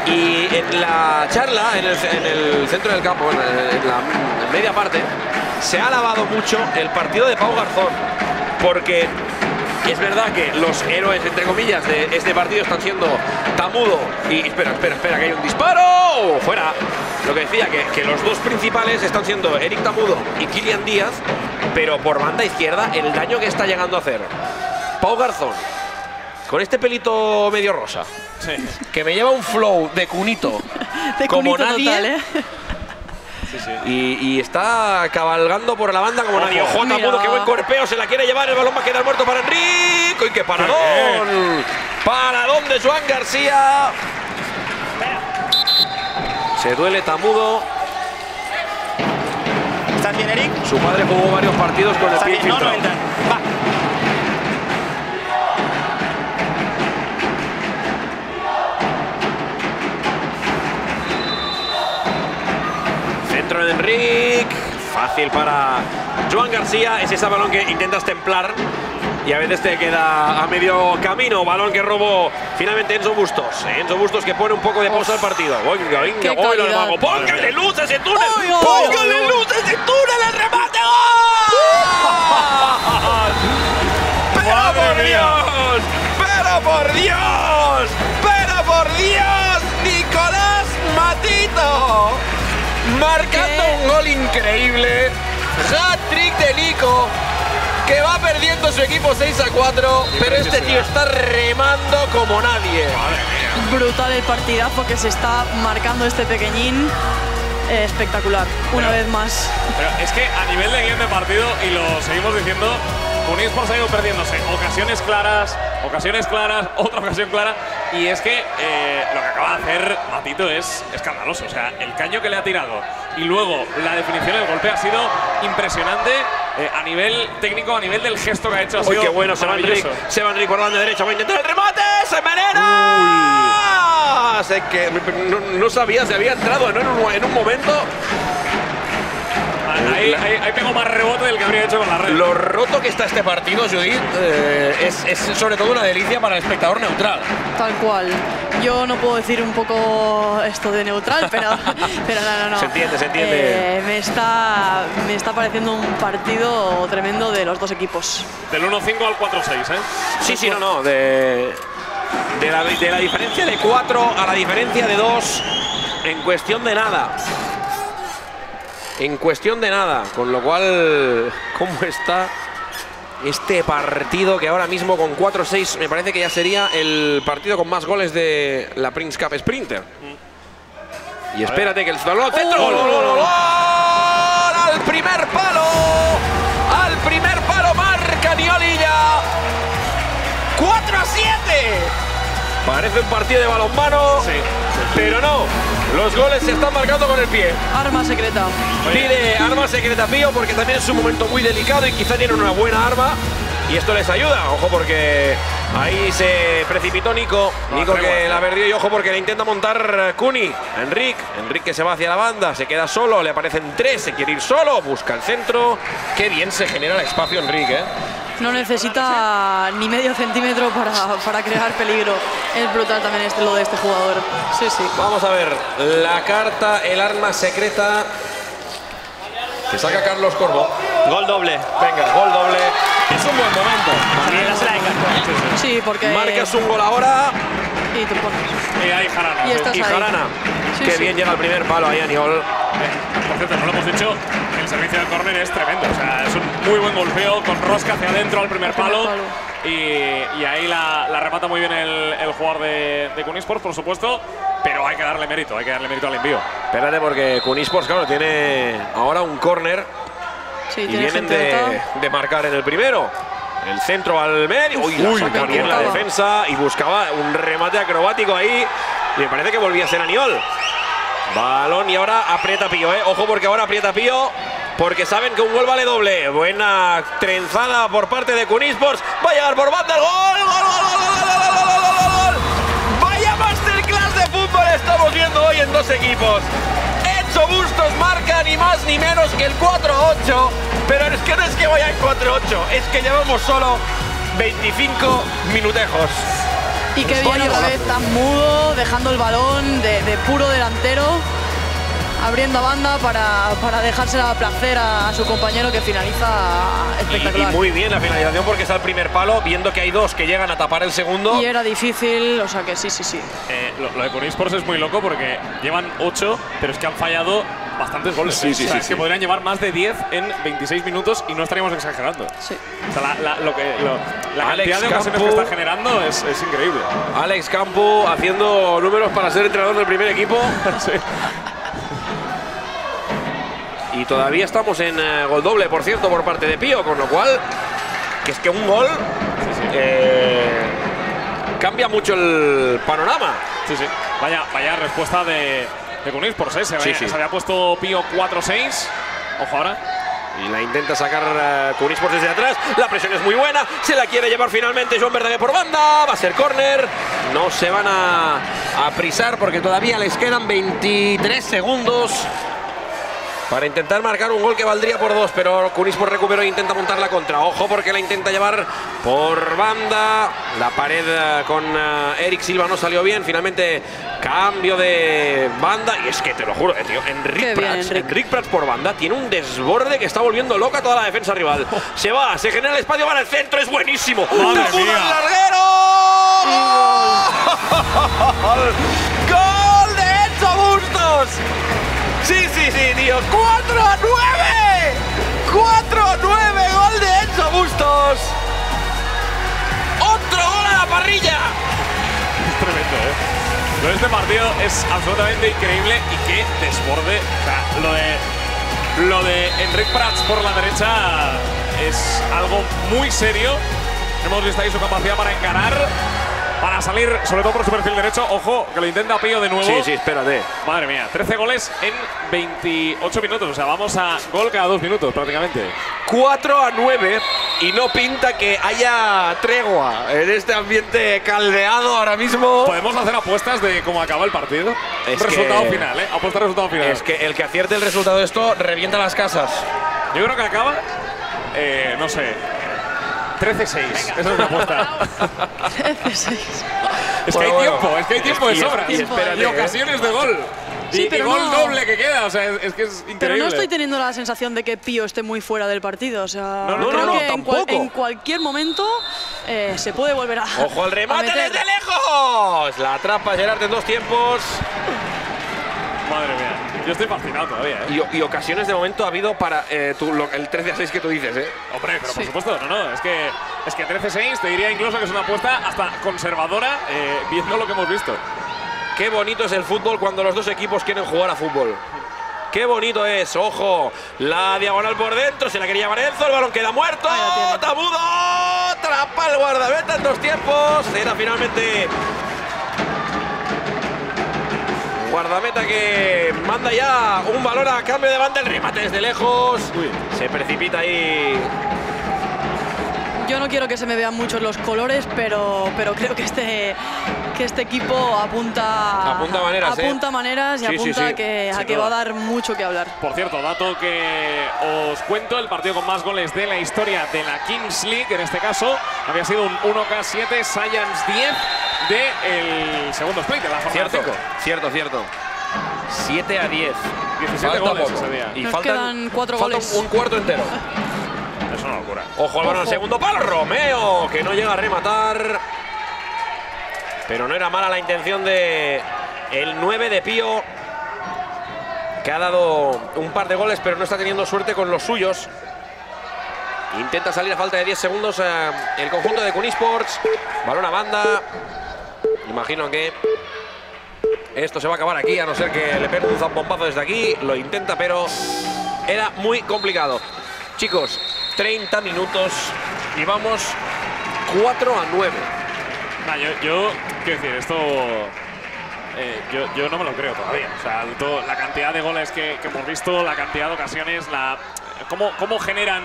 S1: Y en la charla, en el, en el centro del campo, en, en la media parte, se ha alabado mucho el partido de Pau Garzón, porque es verdad que los héroes, entre comillas, de este partido están siendo Tamudo y... Espera, espera, espera, que hay un disparo. Fuera. Lo que decía, que, que los dos principales están siendo Eric Tamudo y Kilian Díaz, pero por banda izquierda el daño que está llegando a hacer Pau Garzón, con este pelito medio rosa, que me lleva un flow de cunito
S2: De
S1: como
S2: cunito
S1: nadie.
S2: total, ¿eh?
S1: Y, y está cabalgando por la banda como nadie. Ojo,
S2: Mira.
S1: Tamudo, qué buen corpeo, se la quiere llevar, el balón va a quedar muerto para Enrico. ¡Y qué paradón! Paradón de Joan García. Se duele Tamudo.
S5: ¿Estás bien, Eric?
S1: Su padre jugó varios partidos con el
S5: ¿Estás
S1: pie?
S5: No. Va.
S1: Centro de Enric. Fácil para Joan García. Es ese balón que intentas templar. Y a veces te queda a medio camino. Balón que robó finalmente Enzo Bustos. Enzo Bustos que pone un poco de pausa al partido. Venga, venga, al
S2: calidad.
S1: mago. Póngale luz a ese túnel.
S2: Ay, ay,
S1: Póngale
S2: ay.
S1: luz a ese túnel. El remate. ¡Gol! ¡Pero por Dios! ¡Pero por Dios! ¡Pero por Dios! Marcando
S2: ¿Qué?
S1: un gol increíble. Hat-trick de Nico. Que va perdiendo su equipo 6 a 4. Pero este tío está remando como nadie.
S2: Brutal el partidazo que se está marcando este pequeñín. Eh, espectacular, una vez más.
S3: Pero es que a nivel de guion de partido, y lo seguimos diciendo, Unisport ha ido perdiéndose ocasiones claras, ocasiones claras, otra ocasión clara. Y es que eh, lo que acaba de hacer Matito es escandaloso. O sea, el caño que le ha tirado y luego la definición del golpe ha sido impresionante eh, a nivel técnico, a nivel del gesto que ha hecho. Ha
S1: Uy,
S3: sido
S1: qué bueno, se va
S3: maravilloso.
S1: Se va Enric por la banda derecha. Va a intentar el remate. ¡Se envenena! Sé que no, no sabía si había entrado en un, en un momento.
S3: Ahí, ahí, ahí pegó más rebote del que habría hecho con la red.
S1: Lo roto que está este partido, Judith, eh, es, es sobre todo una delicia para el espectador neutral.
S2: Tal cual. Yo no puedo decir un poco esto de neutral, pero, pero no, no, no.
S1: Se entiende, se entiende.
S2: Eh, me, está, me está pareciendo un partido tremendo de los dos equipos.
S3: Del 1-5 al 4-6, ¿eh?
S1: Sí, sí, no, no. De, de, la, de la diferencia de 4 a la diferencia de 2 en cuestión de nada. En cuestión de nada. Con lo cual, ¿cómo está este partido que ahora mismo con 4-6 me parece que ya sería el partido con más goles de la Prince Cup Sprinter? Y espérate que el al centro. ¡Gol, gol, gol, gol! ¡Al primer palo! ¡Al primer palo marca Niolilla! ¡4 a 7! Parece un partido de balonmano, pero no. Los goles se están marcando con el pie.
S2: Arma secreta.
S1: Pide arma secreta Pío porque también es un momento muy delicado y quizá tienen una buena arma. Y esto les ayuda, ojo porque ahí se precipitó Nico. Nico que la perdió y ojo porque le intenta montar Cuni. Enric, Enric que se va hacia la banda, se queda solo, le aparecen tres, se quiere ir solo, busca el centro. Qué bien se genera el espacio Enric, ¿eh?
S2: No necesita ni medio centímetro para, para crear peligro. Es brutal también este, lo de este jugador. Sí, sí.
S1: Vamos a ver la carta, el arma secreta que saca Carlos Corbo.
S5: Gol doble.
S1: Venga, gol doble. Es un buen momento.
S2: Sí, porque.
S1: Marcas un gol ahora.
S2: Y te pones.
S3: Y ahí Jarana.
S2: Y estás
S1: Y
S2: ahí.
S1: Jarana.
S2: Sí,
S1: Qué
S2: sí.
S1: bien llega el primer palo ahí, Aniol.
S3: Por cierto, no lo hemos dicho, el servicio del córner es tremendo. O sea, es un muy buen golpeo con rosca hacia adentro al primer palo. Y, y ahí la, la remata muy bien el, el jugador de, de Kunisport, por supuesto. Pero hay que darle mérito, hay que darle mérito al envío.
S1: Espérate, porque Kunisports, claro, tiene ahora un córner
S2: Sí,
S1: y vienen de, de marcar en el primero. El centro al medio. Uy, la
S2: Uy,
S1: saca
S2: qué
S1: bien la defensa y buscaba un remate acrobático ahí. Y me parece que volvía a ser Aniol. Balón y ahora aprieta Pío, ¿eh? Ojo porque ahora aprieta Pío. Porque saben que un gol vale doble. Buena trenzada por parte de Cunisports. Va a llegar por banda el gol. ¡Gol, gol, gol, gol, Vaya masterclass de fútbol estamos viendo hoy en dos equipos. Enzo Bustos marca ni más ni menos que el 4-8. Pero es que no es que vaya el 4-8. Es que llevamos solo 25 minutejos.
S2: Y que viene otra vez tan mudo, dejando el balón de, de puro delantero, abriendo a banda para, para dejársela placer a, a su compañero que finaliza
S1: Y, y
S2: espectacular.
S1: muy bien la finalización porque está el primer palo, viendo que hay dos que llegan a tapar el segundo.
S2: Y era difícil, o sea que sí, sí, sí.
S3: Eh, lo, lo de Cunisports es muy loco porque llevan 8, pero es que han fallado bastantes goles.
S1: Sí,
S3: ¿eh?
S1: sí,
S3: O sea,
S1: sí,
S3: es que podrían llevar más de 10 en 26 minutos y no estaríamos exagerando.
S2: Sí.
S3: O sea, la, la- lo que, lo- la
S1: Alex
S3: cantidad de ocasiones
S1: Campo.
S3: que está generando es, es increíble.
S1: Alex Campo haciendo números para ser entrenador del primer equipo.
S3: Sí.
S1: Y todavía estamos en eh, gol doble, por cierto, por parte de Pío, con lo cual, que es que un gol eh, cambia mucho el panorama.
S3: Sí, sí. Vaya, vaya respuesta de, de Cunisports, ¿eh? Se,
S1: Sí,
S3: había,
S1: sí.
S3: se había puesto Pío 4-6. Ojo ahora.
S1: Y la intenta sacar uh, Cunisports desde atrás. La presión es muy buena. Se la quiere llevar finalmente Joan Verdaguer por banda. Va a ser córner. No se van a, a prisar porque todavía les quedan 23 segundos. Para intentar marcar un gol que valdría por dos, pero Cunispor recuperó e intenta montar la contra. Ojo porque la intenta llevar por banda. La pared eh, con eh, Eric Silva no salió bien. Finalmente cambio de banda. Y es que te lo juro, eh, tío, Enric Prats,
S2: Enric.
S1: Prats por banda tiene un desborde que está volviendo loca toda la defensa rival. Se va, se genera el espacio, va al centro, es buenísimo.
S3: Madre
S1: ¡Tapudo
S3: mía.
S1: el larguero! ¡Gol! ¡Gol de Enzo Bustos! Sí, sí, sí, tío. 4 a 9. 4 a 9. Gol de Enzo Bustos. Otro gol a la parrilla.
S3: Es tremendo, ¿eh? Lo de este partido es absolutamente increíble y qué desborde. O sea, lo de, lo de Enric Prats por la derecha es algo muy serio. Hemos visto ahí su capacidad para encarar, para salir, sobre todo por su perfil derecho. Ojo, que lo intenta Pío de nuevo.
S1: Sí, sí, espérate.
S3: Madre mía, 13 goles en 28 minutos. O sea, vamos a gol cada dos minutos prácticamente.
S1: 4 a 9 y no pinta que haya tregua en este ambiente caldeado ahora mismo.
S3: Podemos hacer apuestas de cómo acaba el partido.
S1: Es
S3: resultado
S1: que-
S3: final, ¿eh? Apuesta resultado final.
S1: Es que el que acierte el resultado de esto revienta las casas.
S3: Yo creo que acaba, eh, no sé, 13-6. Esa es mi apuesta. es que hay tiempo, es que hay tiempo de
S1: Y-
S3: sobra.
S1: y ¿eh?
S3: ocasiones de gol.
S2: Sí,
S3: y, gol
S2: no-
S3: doble que queda, o sea, es, es que es increíble.
S2: Pero no estoy teniendo la sensación de que Pío esté muy fuera del partido. O sea,
S3: No, no,
S2: creo
S3: no, no,
S2: que en, cual-
S1: tampoco.
S2: en cualquier momento eh, se puede volver a.
S1: ¡Ojo al remate desde lejos! La atrapa Gerard en dos tiempos.
S3: Madre mía, yo estoy fascinado todavía, ¿eh?
S1: Y, y ocasiones de momento ha habido para eh, lo- el 13 a 6 que tú dices, ¿eh?
S3: Hombre, pero por supuesto, no, no, es que, es que 13-6 te diría incluso que es una apuesta hasta conservadora eh, viendo lo que hemos visto.
S1: Qué bonito es el fútbol cuando los dos equipos quieren jugar a fútbol. Qué bonito es, ojo, la diagonal por dentro, se la quería llevar Enzo, el balón queda muerto. Tabudo, atrapa el guardameta en dos tiempos, era finalmente guardameta que manda ya un balón a cambio de banda, el remate desde lejos, se precipita ahí
S2: Yo no quiero que se me vean muchos los colores, pero, pero creo que este, que este equipo apunta,
S1: Apunta maneras, ¿eh?
S2: apunta maneras y
S1: Sí, sí,
S2: apunta
S1: sí,
S2: que, a que va a dar mucho que hablar.
S3: Por cierto, dato que os cuento, el partido con más goles de la historia de la Kings League, en este caso, había sido un 1K7 Science 10 del segundo split, de la jornada
S1: Cierto,
S3: 5.
S1: cierto, cierto. 7 a 10.
S3: 17
S1: Falta
S3: goles
S1: poco.
S3: ese día.
S1: Y
S2: Nos
S1: faltan,
S2: quedan cuatro
S1: falta
S2: goles.
S1: un cuarto entero. Ojo al balón al segundo palo. Romeo, que no llega a rematar. Pero no era mala la intención de el 9 de Pío, que ha dado un par de goles, pero no está teniendo suerte con los suyos. Intenta salir a falta de 10 segundos eh, el conjunto de Cunisports. Balón a banda. Imagino que esto se va a acabar aquí, a no ser que le pegue un zambombazo desde aquí. Lo intenta, pero era muy complicado. Chicos, 30 minutos y vamos 4 a 9.
S3: Nah, yo, yo, quiero decir, esto. eh, yo, yo no me lo creo todavía. O sea, todo- la cantidad de goles que, que hemos visto, la cantidad de ocasiones, la, cómo, cómo generan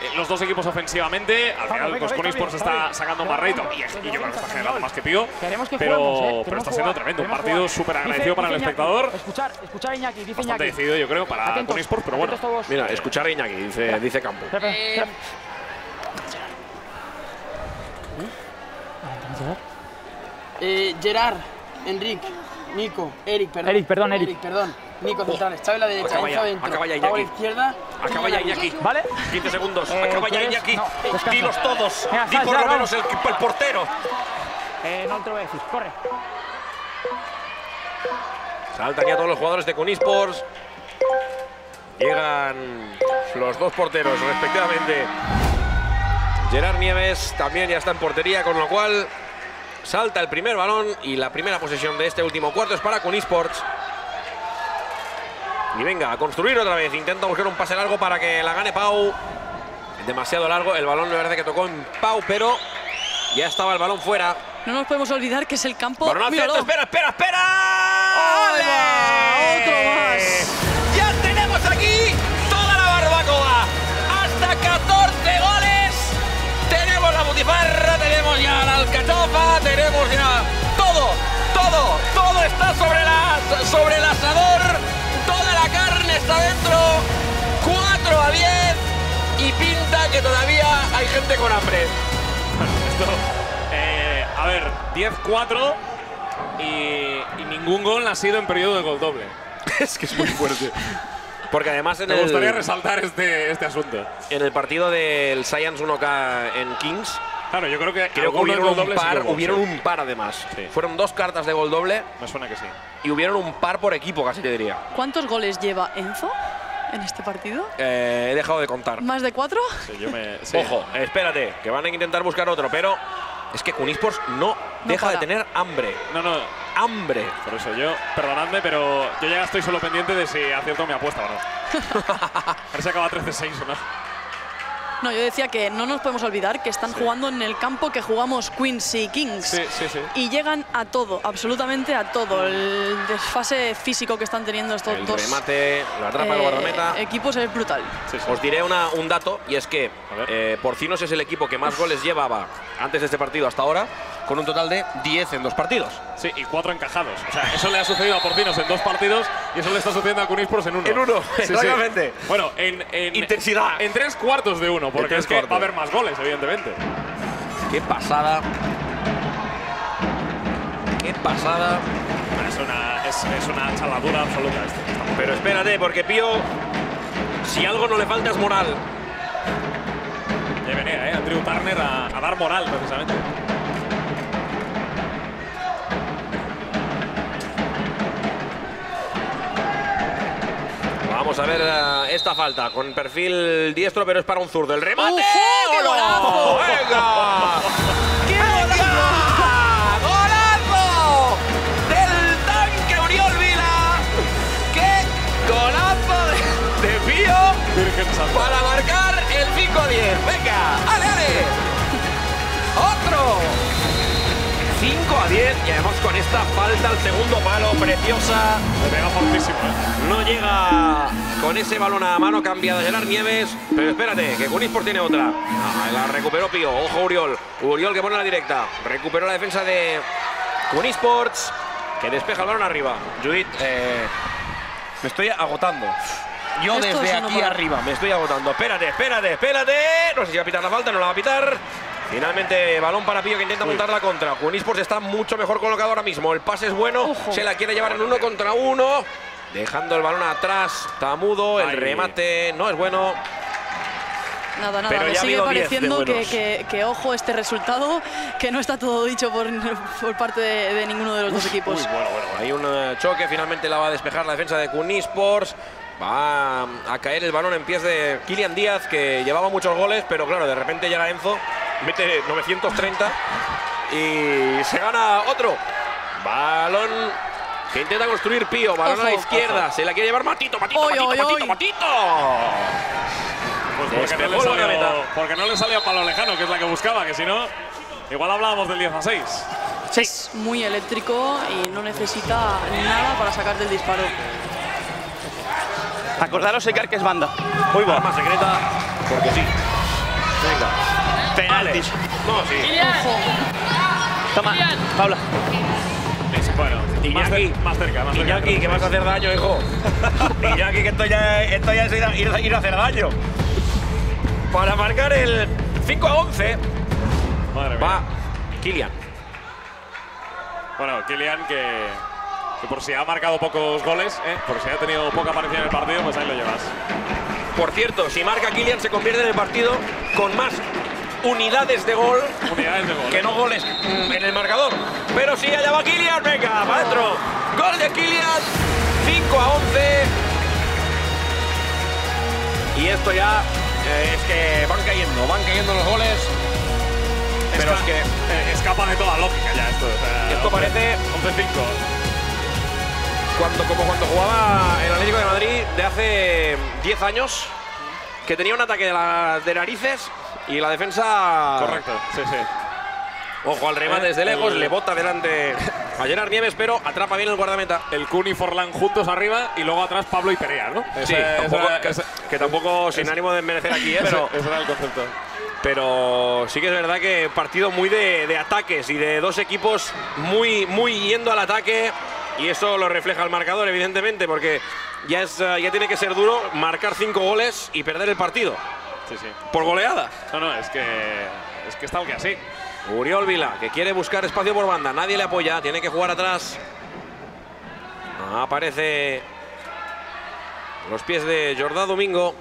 S3: eh, los dos equipos ofensivamente. Al final,
S9: venga,
S3: pues
S9: venga,
S3: Conisports
S9: venga,
S3: está sacando más rédito
S9: vamos,
S3: y, yo creo que está generando más que Pío.
S9: Queremos que
S3: pero,
S9: ¿eh?
S3: pero
S9: Queremos
S3: está siendo
S9: jugar,
S3: tremendo. Un partido súper
S9: Dice-
S3: agradecido para el
S9: Iñaki,
S3: espectador.
S9: Escuchar, escuchar a Iñaki, dice
S3: Bastante
S9: Iñaki.
S3: decidido, yo creo, para
S9: Atentos,
S3: Conisports, pero bueno.
S1: Mira, escuchar a Iñaki, dice, dice Campo.
S9: Espera.
S7: Eh, Gerard, Enric, Nico, Eric, perdón.
S9: Eric, perdón, Eric.
S7: Eric, perdón. Nico, centrales. Chávez a la derecha,
S1: Acaba ya,
S7: dentro.
S1: acaba ya,
S7: Pau a la
S1: Iñaki.
S7: izquierda.
S1: Acaba ya Iñaki.
S9: ¿Vale?
S1: 15 segundos.
S9: Eh,
S1: Acaba ya. Iñaki.
S9: No.
S1: Dilos todos.
S9: Venga,
S1: Di
S9: sal,
S1: por lo menos el, el portero.
S9: Eh, no te lo voy a decir. Corre.
S1: Saltan ya todos los jugadores de Kun Esports. Llegan los dos porteros respectivamente. Gerard Nieves también ya está en portería, con lo cual salta el primer balón y la primera posesión de este último cuarto es para Kun Esports. Y venga, a construir otra vez. Intenta buscar un pase largo para que la gane Pau. Demasiado largo. El balón me parece que tocó en Pau, pero ya estaba el balón fuera.
S2: No nos podemos olvidar que es el campo. Míralo.
S1: centro. Espera, espera, espera.
S2: Otro más.
S1: Sobre el asador. Toda la carne está dentro. 4 a 10 y pinta que todavía hay gente con hambre.
S3: Esto, eh, a ver, 10-4 y, y ningún gol ha sido en periodo de gol doble.
S1: es que es muy fuerte. Porque además en
S3: Me
S1: el,
S3: gustaría resaltar este, este asunto.
S1: en el partido del Science 1K en Kings,
S3: Claro, yo creo que
S1: creo que hubieron un
S3: dobles
S1: par, hubieron
S3: sí.
S1: un par además.
S3: Sí.
S1: Fueron dos cartas de gol doble
S3: Me suena que sí.
S1: y hubieron un par por equipo, casi te diría.
S2: ¿Cuántos goles lleva Enzo en este partido?
S1: Eh, he dejado de contar.
S2: ¿Más de cuatro?
S3: Sí, yo me, sí.
S1: Ojo, espérate, que van a intentar buscar otro, pero es que Kunispors no, deja
S2: para.
S1: de tener hambre.
S3: No, no,
S1: Hambre.
S3: por eso yo, perdonadme, pero yo ya estoy solo pendiente de si acierto mi apuesta o no. a ver si acaba 13-6 o no.
S2: No, yo decía que no nos podemos olvidar que están jugando en el campo que jugamos Queens y Kings.
S3: Sí, sí, sí.
S2: Y llegan a todo, absolutamente a todo. El desfase físico que están teniendo estos
S1: El
S2: dos
S1: remate, la trampa del
S2: eh,
S1: guardameta.
S2: equipos es brutal.
S3: sí, sí.
S1: Os diré una- un dato y es que eh, Porcinos es el equipo que más goles llevaba antes de este partido hasta ahora, con un total de 10 en dos partidos.
S3: Sí, y cuatro encajados. O sea, eso le ha sucedido a Porcinos en dos partidos y eso le está sucediendo a Cunispors en uno.
S1: En uno,
S3: Sí, sí.
S1: exactamente.
S3: Bueno, en, en-
S1: Intensidad.
S3: En tres cuartos de uno, porque es que
S1: cuartos.
S3: va a haber más goles, evidentemente.
S1: Qué pasada. Qué pasada.
S3: Es una, es, es una chaladura absoluta esto.
S1: Pero espérate, porque Pío, si algo no le falta es moral.
S3: Ya venía, ¿eh? Andrew Turner a, a dar moral, precisamente.
S1: Vamos a ver eh, esta falta con perfil diestro, pero es para un zurdo. El remate.
S2: ¡Ojo, qué golazo!
S1: ¡Venga!
S2: ¡Qué
S1: ¡Venga! ¡Golazo! Del tanque Oriol Vila. ¡Qué golazo de, de Pío para marcar el 5 a 10! ¡Venga! ¡Ale, ale! ¡Otro! 5 a 10 y además con esta falta al segundo palo preciosa.
S3: Le pega fortísimo, ¿eh?
S1: No llega con ese balón a mano, cambia de Gerard Nieves. Pero espérate, que Cunisport tiene otra. Ah, la recuperó Pío. Ojo Uriol. Uriol que pone la directa. Recuperó la defensa de Cunisports, que despeja el balón arriba. Judith, eh, me estoy agotando. Yo
S2: Esto
S1: desde aquí arriba me estoy agotando. Espérate, espérate, espérate. No sé si va a pitar la falta, no la va a pitar. Finalmente, balón para Pío que intenta montar la contra. Cunisports está mucho mejor colocado ahora mismo. El pase es bueno.
S2: Ojo.
S1: Se la quiere llevar en uno contra uno. Dejando el balón atrás. Tamudo. El
S3: Ay.
S1: remate no es bueno.
S2: Nada, nada,
S1: Pero
S2: me sigue
S1: habido 10 de
S2: pareciendo que,
S1: buenos.
S2: que- que, ojo este resultado, que no está todo dicho por, por parte de, de ninguno de los dos equipos.
S1: Uy, bueno, bueno. Hay un eh, choque. Finalmente la va a despejar la defensa de Cunisports. Va a caer el balón en pies de Kilian Díaz, que llevaba muchos goles, pero claro, de repente llega Enzo, mete 930 y se gana otro. Balón que intenta construir Pío. Balón a la
S2: Ojo,
S1: izquierda. Se la quiere llevar Matito, Matito,
S2: Oy,
S1: Matito,
S2: oy,
S1: Matito,
S2: oy.
S1: Matito.
S3: Pues porque no, salió, porque no le salió palo lejano, que es la que buscaba, que si no, igual hablábamos del 10 a 6.
S2: Es muy eléctrico y no necesita nada para sacar del disparo.
S5: Acordaros, Ekar, que es banda. Muy bueno.
S1: Arma secreta, porque sí. Venga.
S5: Penaltis.
S1: No, sí.
S5: Toma, Paula.
S3: Bueno, más,
S1: Iñaki.
S3: cer- más cerca, más cerca.
S1: Iñaki, que vas a hacer daño, hijo. Iñaki, que esto ya, esto ya es ir a, ir a- ir a hacer daño. Para marcar el 5 a 11,
S3: Madre mía.
S1: va Kilian.
S3: Bueno, Kylian que Que por si ha marcado pocos goles, ¿eh? por si ha tenido poca aparición en el partido, pues ahí lo llevas.
S1: Por cierto, si marca Kylian se convierte en el partido con más unidades de gol
S3: Unidades de gol.
S1: que no goles mm, en el marcador. Pero sí, allá va Kylian, venga, para adentro. Gol de Kylian, 5 a 11. Y esto ya eh, es que van cayendo, van cayendo los goles. Pero es
S3: Esca-
S1: que
S3: eh, escapa de toda lógica ya esto. o sea,
S1: Esto parece-
S3: 11-5.
S1: cuando, como cuando jugaba el Atlético de Madrid de hace 10 años, que tenía un ataque de, la- de narices y la defensa.
S3: Correcto, sí, sí.
S1: Ojo al remate
S3: Eh,
S1: desde lejos,
S3: el-
S1: le bota delante a Gerard Nieves, pero atrapa bien el guardameta.
S3: El Kun y Forlán juntos arriba y luego atrás Pablo y Perea, ¿no?
S1: Sí, tampoco-
S3: esa-
S1: que,
S3: esa-
S1: que tampoco sin ánimo de merecer aquí, ¿eh? pero,
S3: ese era el concepto.
S1: pero sí que es verdad que partido muy de, de ataques y de dos equipos muy, muy yendo al ataque. Y eso lo refleja el marcador, evidentemente, porque ya, es, eh, ya tiene que ser duro marcar cinco goles y perder el partido
S3: Sí, sí.
S1: por goleada.
S3: No, no, es que es que está que así.
S1: Uriol Vila, que quiere buscar espacio por banda, nadie le apoya, tiene que jugar atrás. Aparece los pies de Jordá Domingo,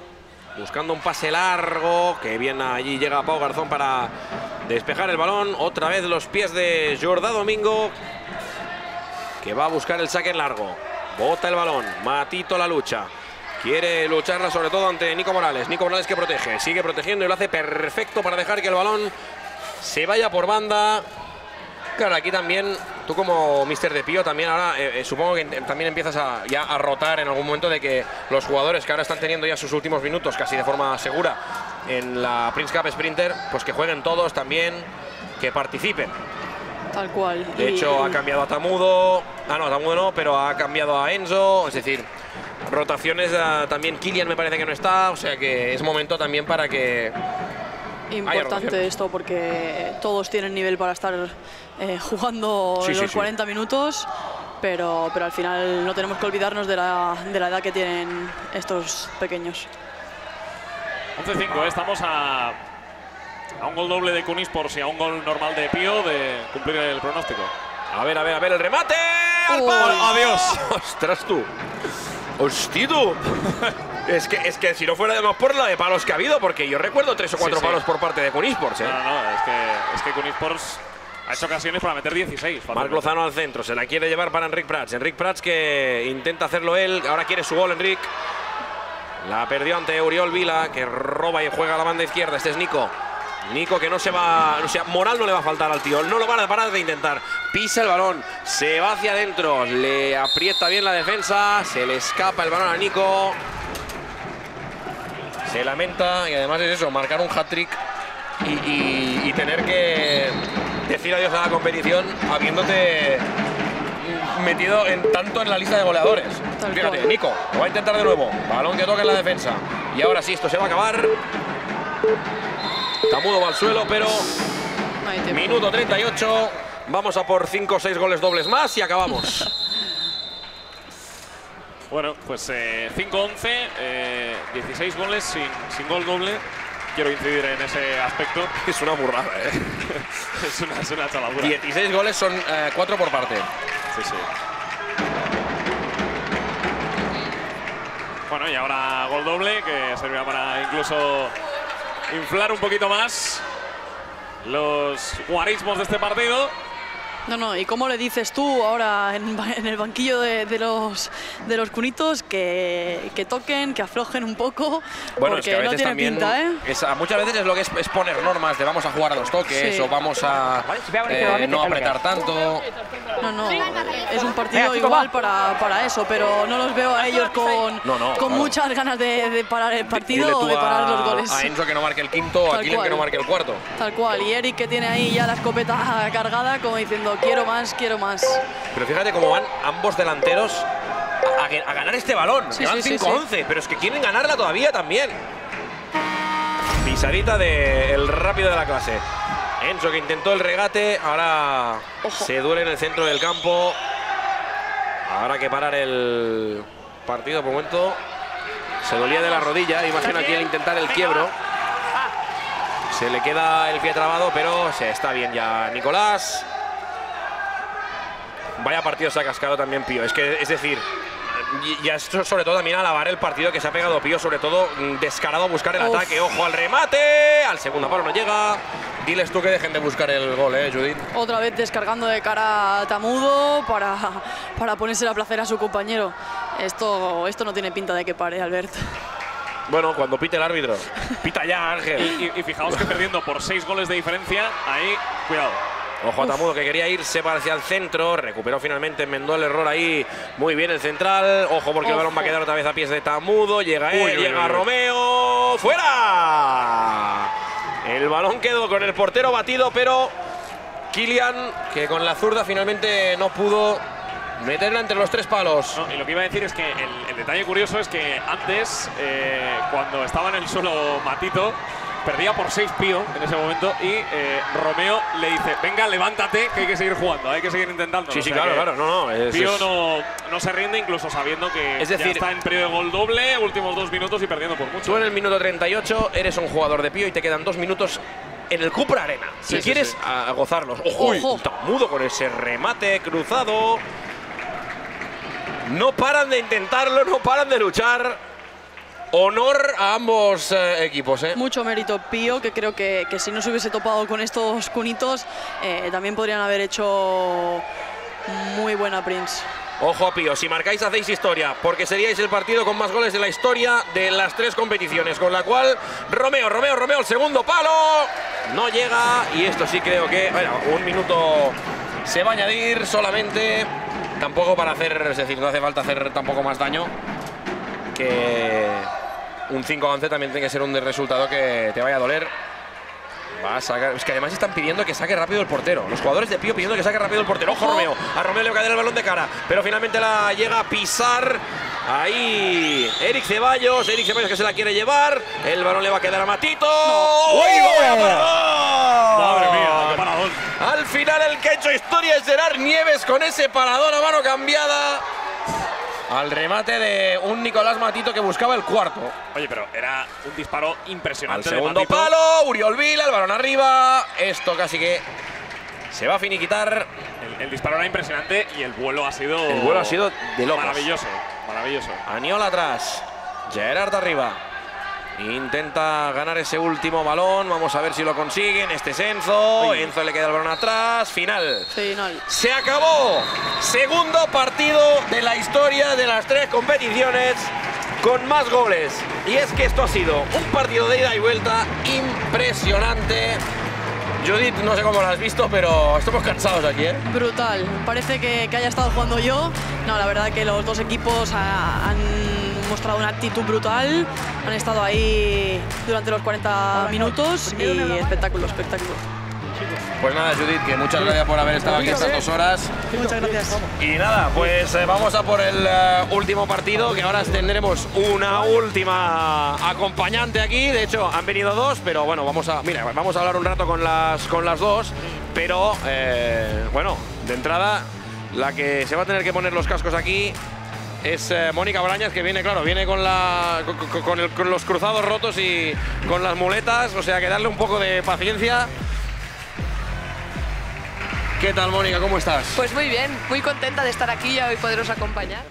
S1: buscando un pase largo, que bien allí llega Pau Garzón para despejar el balón. Otra vez los pies de Jordá Domingo, que va a buscar el saque en largo. Bota el balón, Matito la lucha. Quiere lucharla sobre todo ante Nico Morales. Nico Morales que protege, sigue protegiendo y lo hace perfecto para dejar que el balón se vaya por banda. Claro, aquí también, tú como Mister de Pío, también ahora eh, eh, supongo que también empiezas a, ya a rotar en algún momento de que los jugadores que ahora están teniendo ya sus últimos minutos casi de forma segura en la Prince Cup Sprinter, pues que jueguen todos también, que participen.
S2: Tal cual.
S1: De
S2: Y-
S1: hecho, ha cambiado a Tamudo, ah no, a Tamudo no, pero ha cambiado a Enzo, es decir, rotaciones también Kylian me parece que no está, o sea que es momento también para que
S2: Importante esto porque todos tienen nivel para estar eh, jugando
S1: Sí,
S2: los
S1: sí.
S2: 40 minutos, pero, pero al final no tenemos que olvidarnos de la, de la edad que tienen estos pequeños.
S3: 11-5, ¿eh? estamos a, a un gol doble de Kun Sports y a un gol normal de Pío de cumplir el pronóstico.
S1: A ver, a ver, a ver, el remate. ¡Al
S2: Uy.
S1: palo!
S3: Adiós.
S1: ¡Ostras tú! ¡Hostia tú! es, que, es que si no fuera de más por la de palos que ha habido, porque yo recuerdo tres o cuatro
S3: Sí, sí.
S1: palos por parte de Cunisports, ¿eh?
S3: No, no, no, es que, es que Kun ha hecho ocasiones para meter 16.
S1: Marc
S3: fácilmente.
S1: Lozano al centro, se la quiere llevar para Enric Prats. Enric Prats que intenta hacerlo él, ahora quiere su gol Enric. La perdió ante Uriol Vila, que roba y juega a la banda izquierda. Este es Nico. Nico que no se va, o sea, moral no le va a faltar al tío, no lo van a parar de intentar. Pisa el balón, se va hacia adentro, le aprieta bien la defensa, se le escapa el balón a Nico. Se lamenta y además es eso, marcar un hat-trick y, y- y tener que decir adiós a la competición habiéndote metido en tanto en la lista de goleadores. Fíjate. Nico, lo va a intentar de nuevo. Balón que toca en la defensa. Y ahora sí, esto se va a acabar. Tamudo va al suelo, pero
S2: No
S1: minuto 38. Vamos a por 5 o 6 goles dobles más y acabamos.
S3: Bueno, pues eh, 5-11, eh, 16 goles sin, sin gol doble. Quiero incidir en ese aspecto.
S1: es una burrada, ¿eh?
S3: es, una, es una chaladura.
S1: 16 goles son 4 por parte.
S3: Sí, sí. Bueno, y ahora gol doble que servirá para incluso inflar un poquito más los guarismos de este partido.
S2: No, no, ¿y cómo le dices tú ahora en, en el banquillo de, de los, de los cunitos que, que toquen, que aflojen un poco?
S1: Bueno,
S2: porque
S1: es que a
S2: no
S1: veces
S2: tiene
S1: también.
S2: pinta, ¿eh?
S1: es- muchas veces es lo que es, es poner normas de vamos a jugar a los toques
S2: Sí.
S1: o vamos a eh, no apretar tanto.
S2: No, no, es un partido
S9: Venga,
S2: igual para, para eso, pero no los veo a ellos con,
S1: No, no,
S2: con
S1: claro.
S2: muchas ganas de, de parar el partido o de parar los goles.
S1: a Enzo que no marque el quinto o a
S2: Tal
S1: Kylian que
S2: cual.
S1: no marque el cuarto.
S2: Tal cual, y Eric que tiene ahí ya la escopeta cargada como diciendo quiero más, quiero más.
S1: Pero fíjate cómo van ambos delanteros a, a- a ganar este balón.
S2: Sí,
S1: que van
S2: sí, sí,
S1: 5-11, pero es que quieren ganarla todavía también. Pisadita del rápido de la clase. Enzo que intentó el regate, ahora
S2: Ojo.
S1: se duele en el centro del campo. Habrá que parar el partido por momento. Se dolía de la rodilla, imagino aquí el intentar el quiebro. Se le queda el pie trabado, pero se está bien ya Nicolás. Vaya partido se ha cascado también Pío. Es que, es decir, y- ya esto sobre todo también alabar el partido que se ha pegado Pío, sobre todo mm, descarado a buscar el
S2: Uf.
S1: ataque. Ojo al remate, al segundo palo no llega. Diles tú que dejen de buscar el gol, ¿eh, Judith?
S2: Otra vez descargando de cara a Tamudo para, para ponerse a placer a su compañero. Esto, esto no tiene pinta de que pare, Albert.
S1: Bueno, cuando pite el árbitro. Pita ya, Ángel.
S3: Y, y fijaos que perdiendo por seis goles de diferencia, ahí, cuidado.
S1: Ojo a Tamudo que quería irse para hacia el centro. Recuperó finalmente, enmendó el error ahí. Muy bien el central. Ojo porque el balón va a quedar otra vez a pies de Tamudo. Llega él,
S3: Uy, uy,
S1: llega
S3: uy.
S1: Romeo. ¡Fuera! El balón quedó con el portero batido, pero Kilian, que con la zurda finalmente no pudo meterla entre los tres palos.
S3: No, y lo que iba a decir es que el, el detalle curioso es que antes, eh, cuando estaba en el suelo Matito, perdía por 6 Pío en ese momento y eh, Romeo le dice, venga, levántate, que hay que seguir jugando, hay que seguir intentando.
S1: Sí, sí, claro, claro. No, no. es-
S3: Pío
S1: es-
S3: no, no se rinde incluso sabiendo que
S1: Es
S3: ya
S1: decir-
S3: está en periodo de gol doble, últimos dos minutos y perdiendo por mucho.
S1: Tú en el minuto 38 eres un jugador de Pío y te quedan dos minutos en el Cupra Arena.
S3: Sí,
S1: si quieres
S3: sí.
S1: A, a gozarlos. ¡Ojo!
S2: Ojo.
S1: Tamudo con ese remate cruzado. No paran de intentarlo, no paran de luchar. Honor a ambos eh, equipos, ¿eh?
S2: Mucho mérito Pío, que creo que, que si no se hubiese topado con estos cunitos, eh, también podrían haber hecho muy buena Prince.
S1: Ojo a Pío, si marcáis hacéis historia, porque seríais el partido con más goles de la historia de las tres competiciones. Con la cual, Romeo, Romeo, Romeo, el segundo palo. No llega y esto sí creo que, bueno, un minuto se va a añadir solamente. Tampoco para hacer, es decir, no hace falta hacer tampoco más daño. Que un 5-11 también tiene que ser un resultado que te vaya a doler. Va a sacar. Es que además están pidiendo que saque rápido el portero. Los jugadores de Pío pidiendo que saque rápido el portero. Ojo. Romeo. A Romeo le va a caer el balón de cara. Pero finalmente la llega a pisar. Ahí. Eric Ceballos. Eric Ceballos que se la quiere llevar. El balón le va a quedar a Matito. ¡Uy, vaya paradón!
S3: Madre mía, qué.
S1: Al final el que ha hecho historia es Gerard Nieves con ese paradón a mano cambiada. Al remate de un Nicolás Matito que buscaba el cuarto.
S3: Oye, pero era un disparo
S1: Al
S3: impresionante. de
S1: segundo palo, Uriol Vila, el balón arriba. Esto casi que se va a finiquitar.
S3: El, el disparo era impresionante y el vuelo ha sido.
S1: El vuelo ha sido de locos.
S3: Maravilloso, maravilloso.
S1: Aniol atrás. Gerard arriba. Intenta ganar ese último balón. Vamos a ver si lo consiguen. Este es Enzo.
S3: Uy.
S1: Enzo le queda el balón atrás. Final.
S2: Final.
S1: Se acabó. Segundo partido de la historia de las tres competiciones con más goles. Y es que esto ha sido un partido de ida y vuelta impresionante. Judith, no sé cómo lo has visto, pero estamos cansados aquí, ¿eh?
S2: Brutal. Parece que, que haya estado jugando yo. No, la verdad que los dos equipos ha- han mostrado una actitud brutal. Han estado ahí durante los 40 minutos y espectáculo, espectáculo.
S1: Pues nada, Judith, que muchas gracias por haber estado aquí estas dos horas.
S2: Muchas gracias.
S1: Y nada, pues eh, vamos a por el eh, último partido, que ahora tendremos una última acompañante aquí. De hecho, han venido dos, pero bueno, vamos a, mira, vamos a hablar un rato con las, con las dos. Pero, eh, bueno, de entrada, la que se va a tener que poner los cascos aquí es eh, Mónica Brañas, que viene, claro, viene con, la, con, los cruzados rotos y con las muletas, o sea que darle un poco de paciencia. ¿Qué tal, Mónica? ¿Cómo estás?
S11: Pues muy bien, muy contenta de estar aquí y hoy poderos acompañar.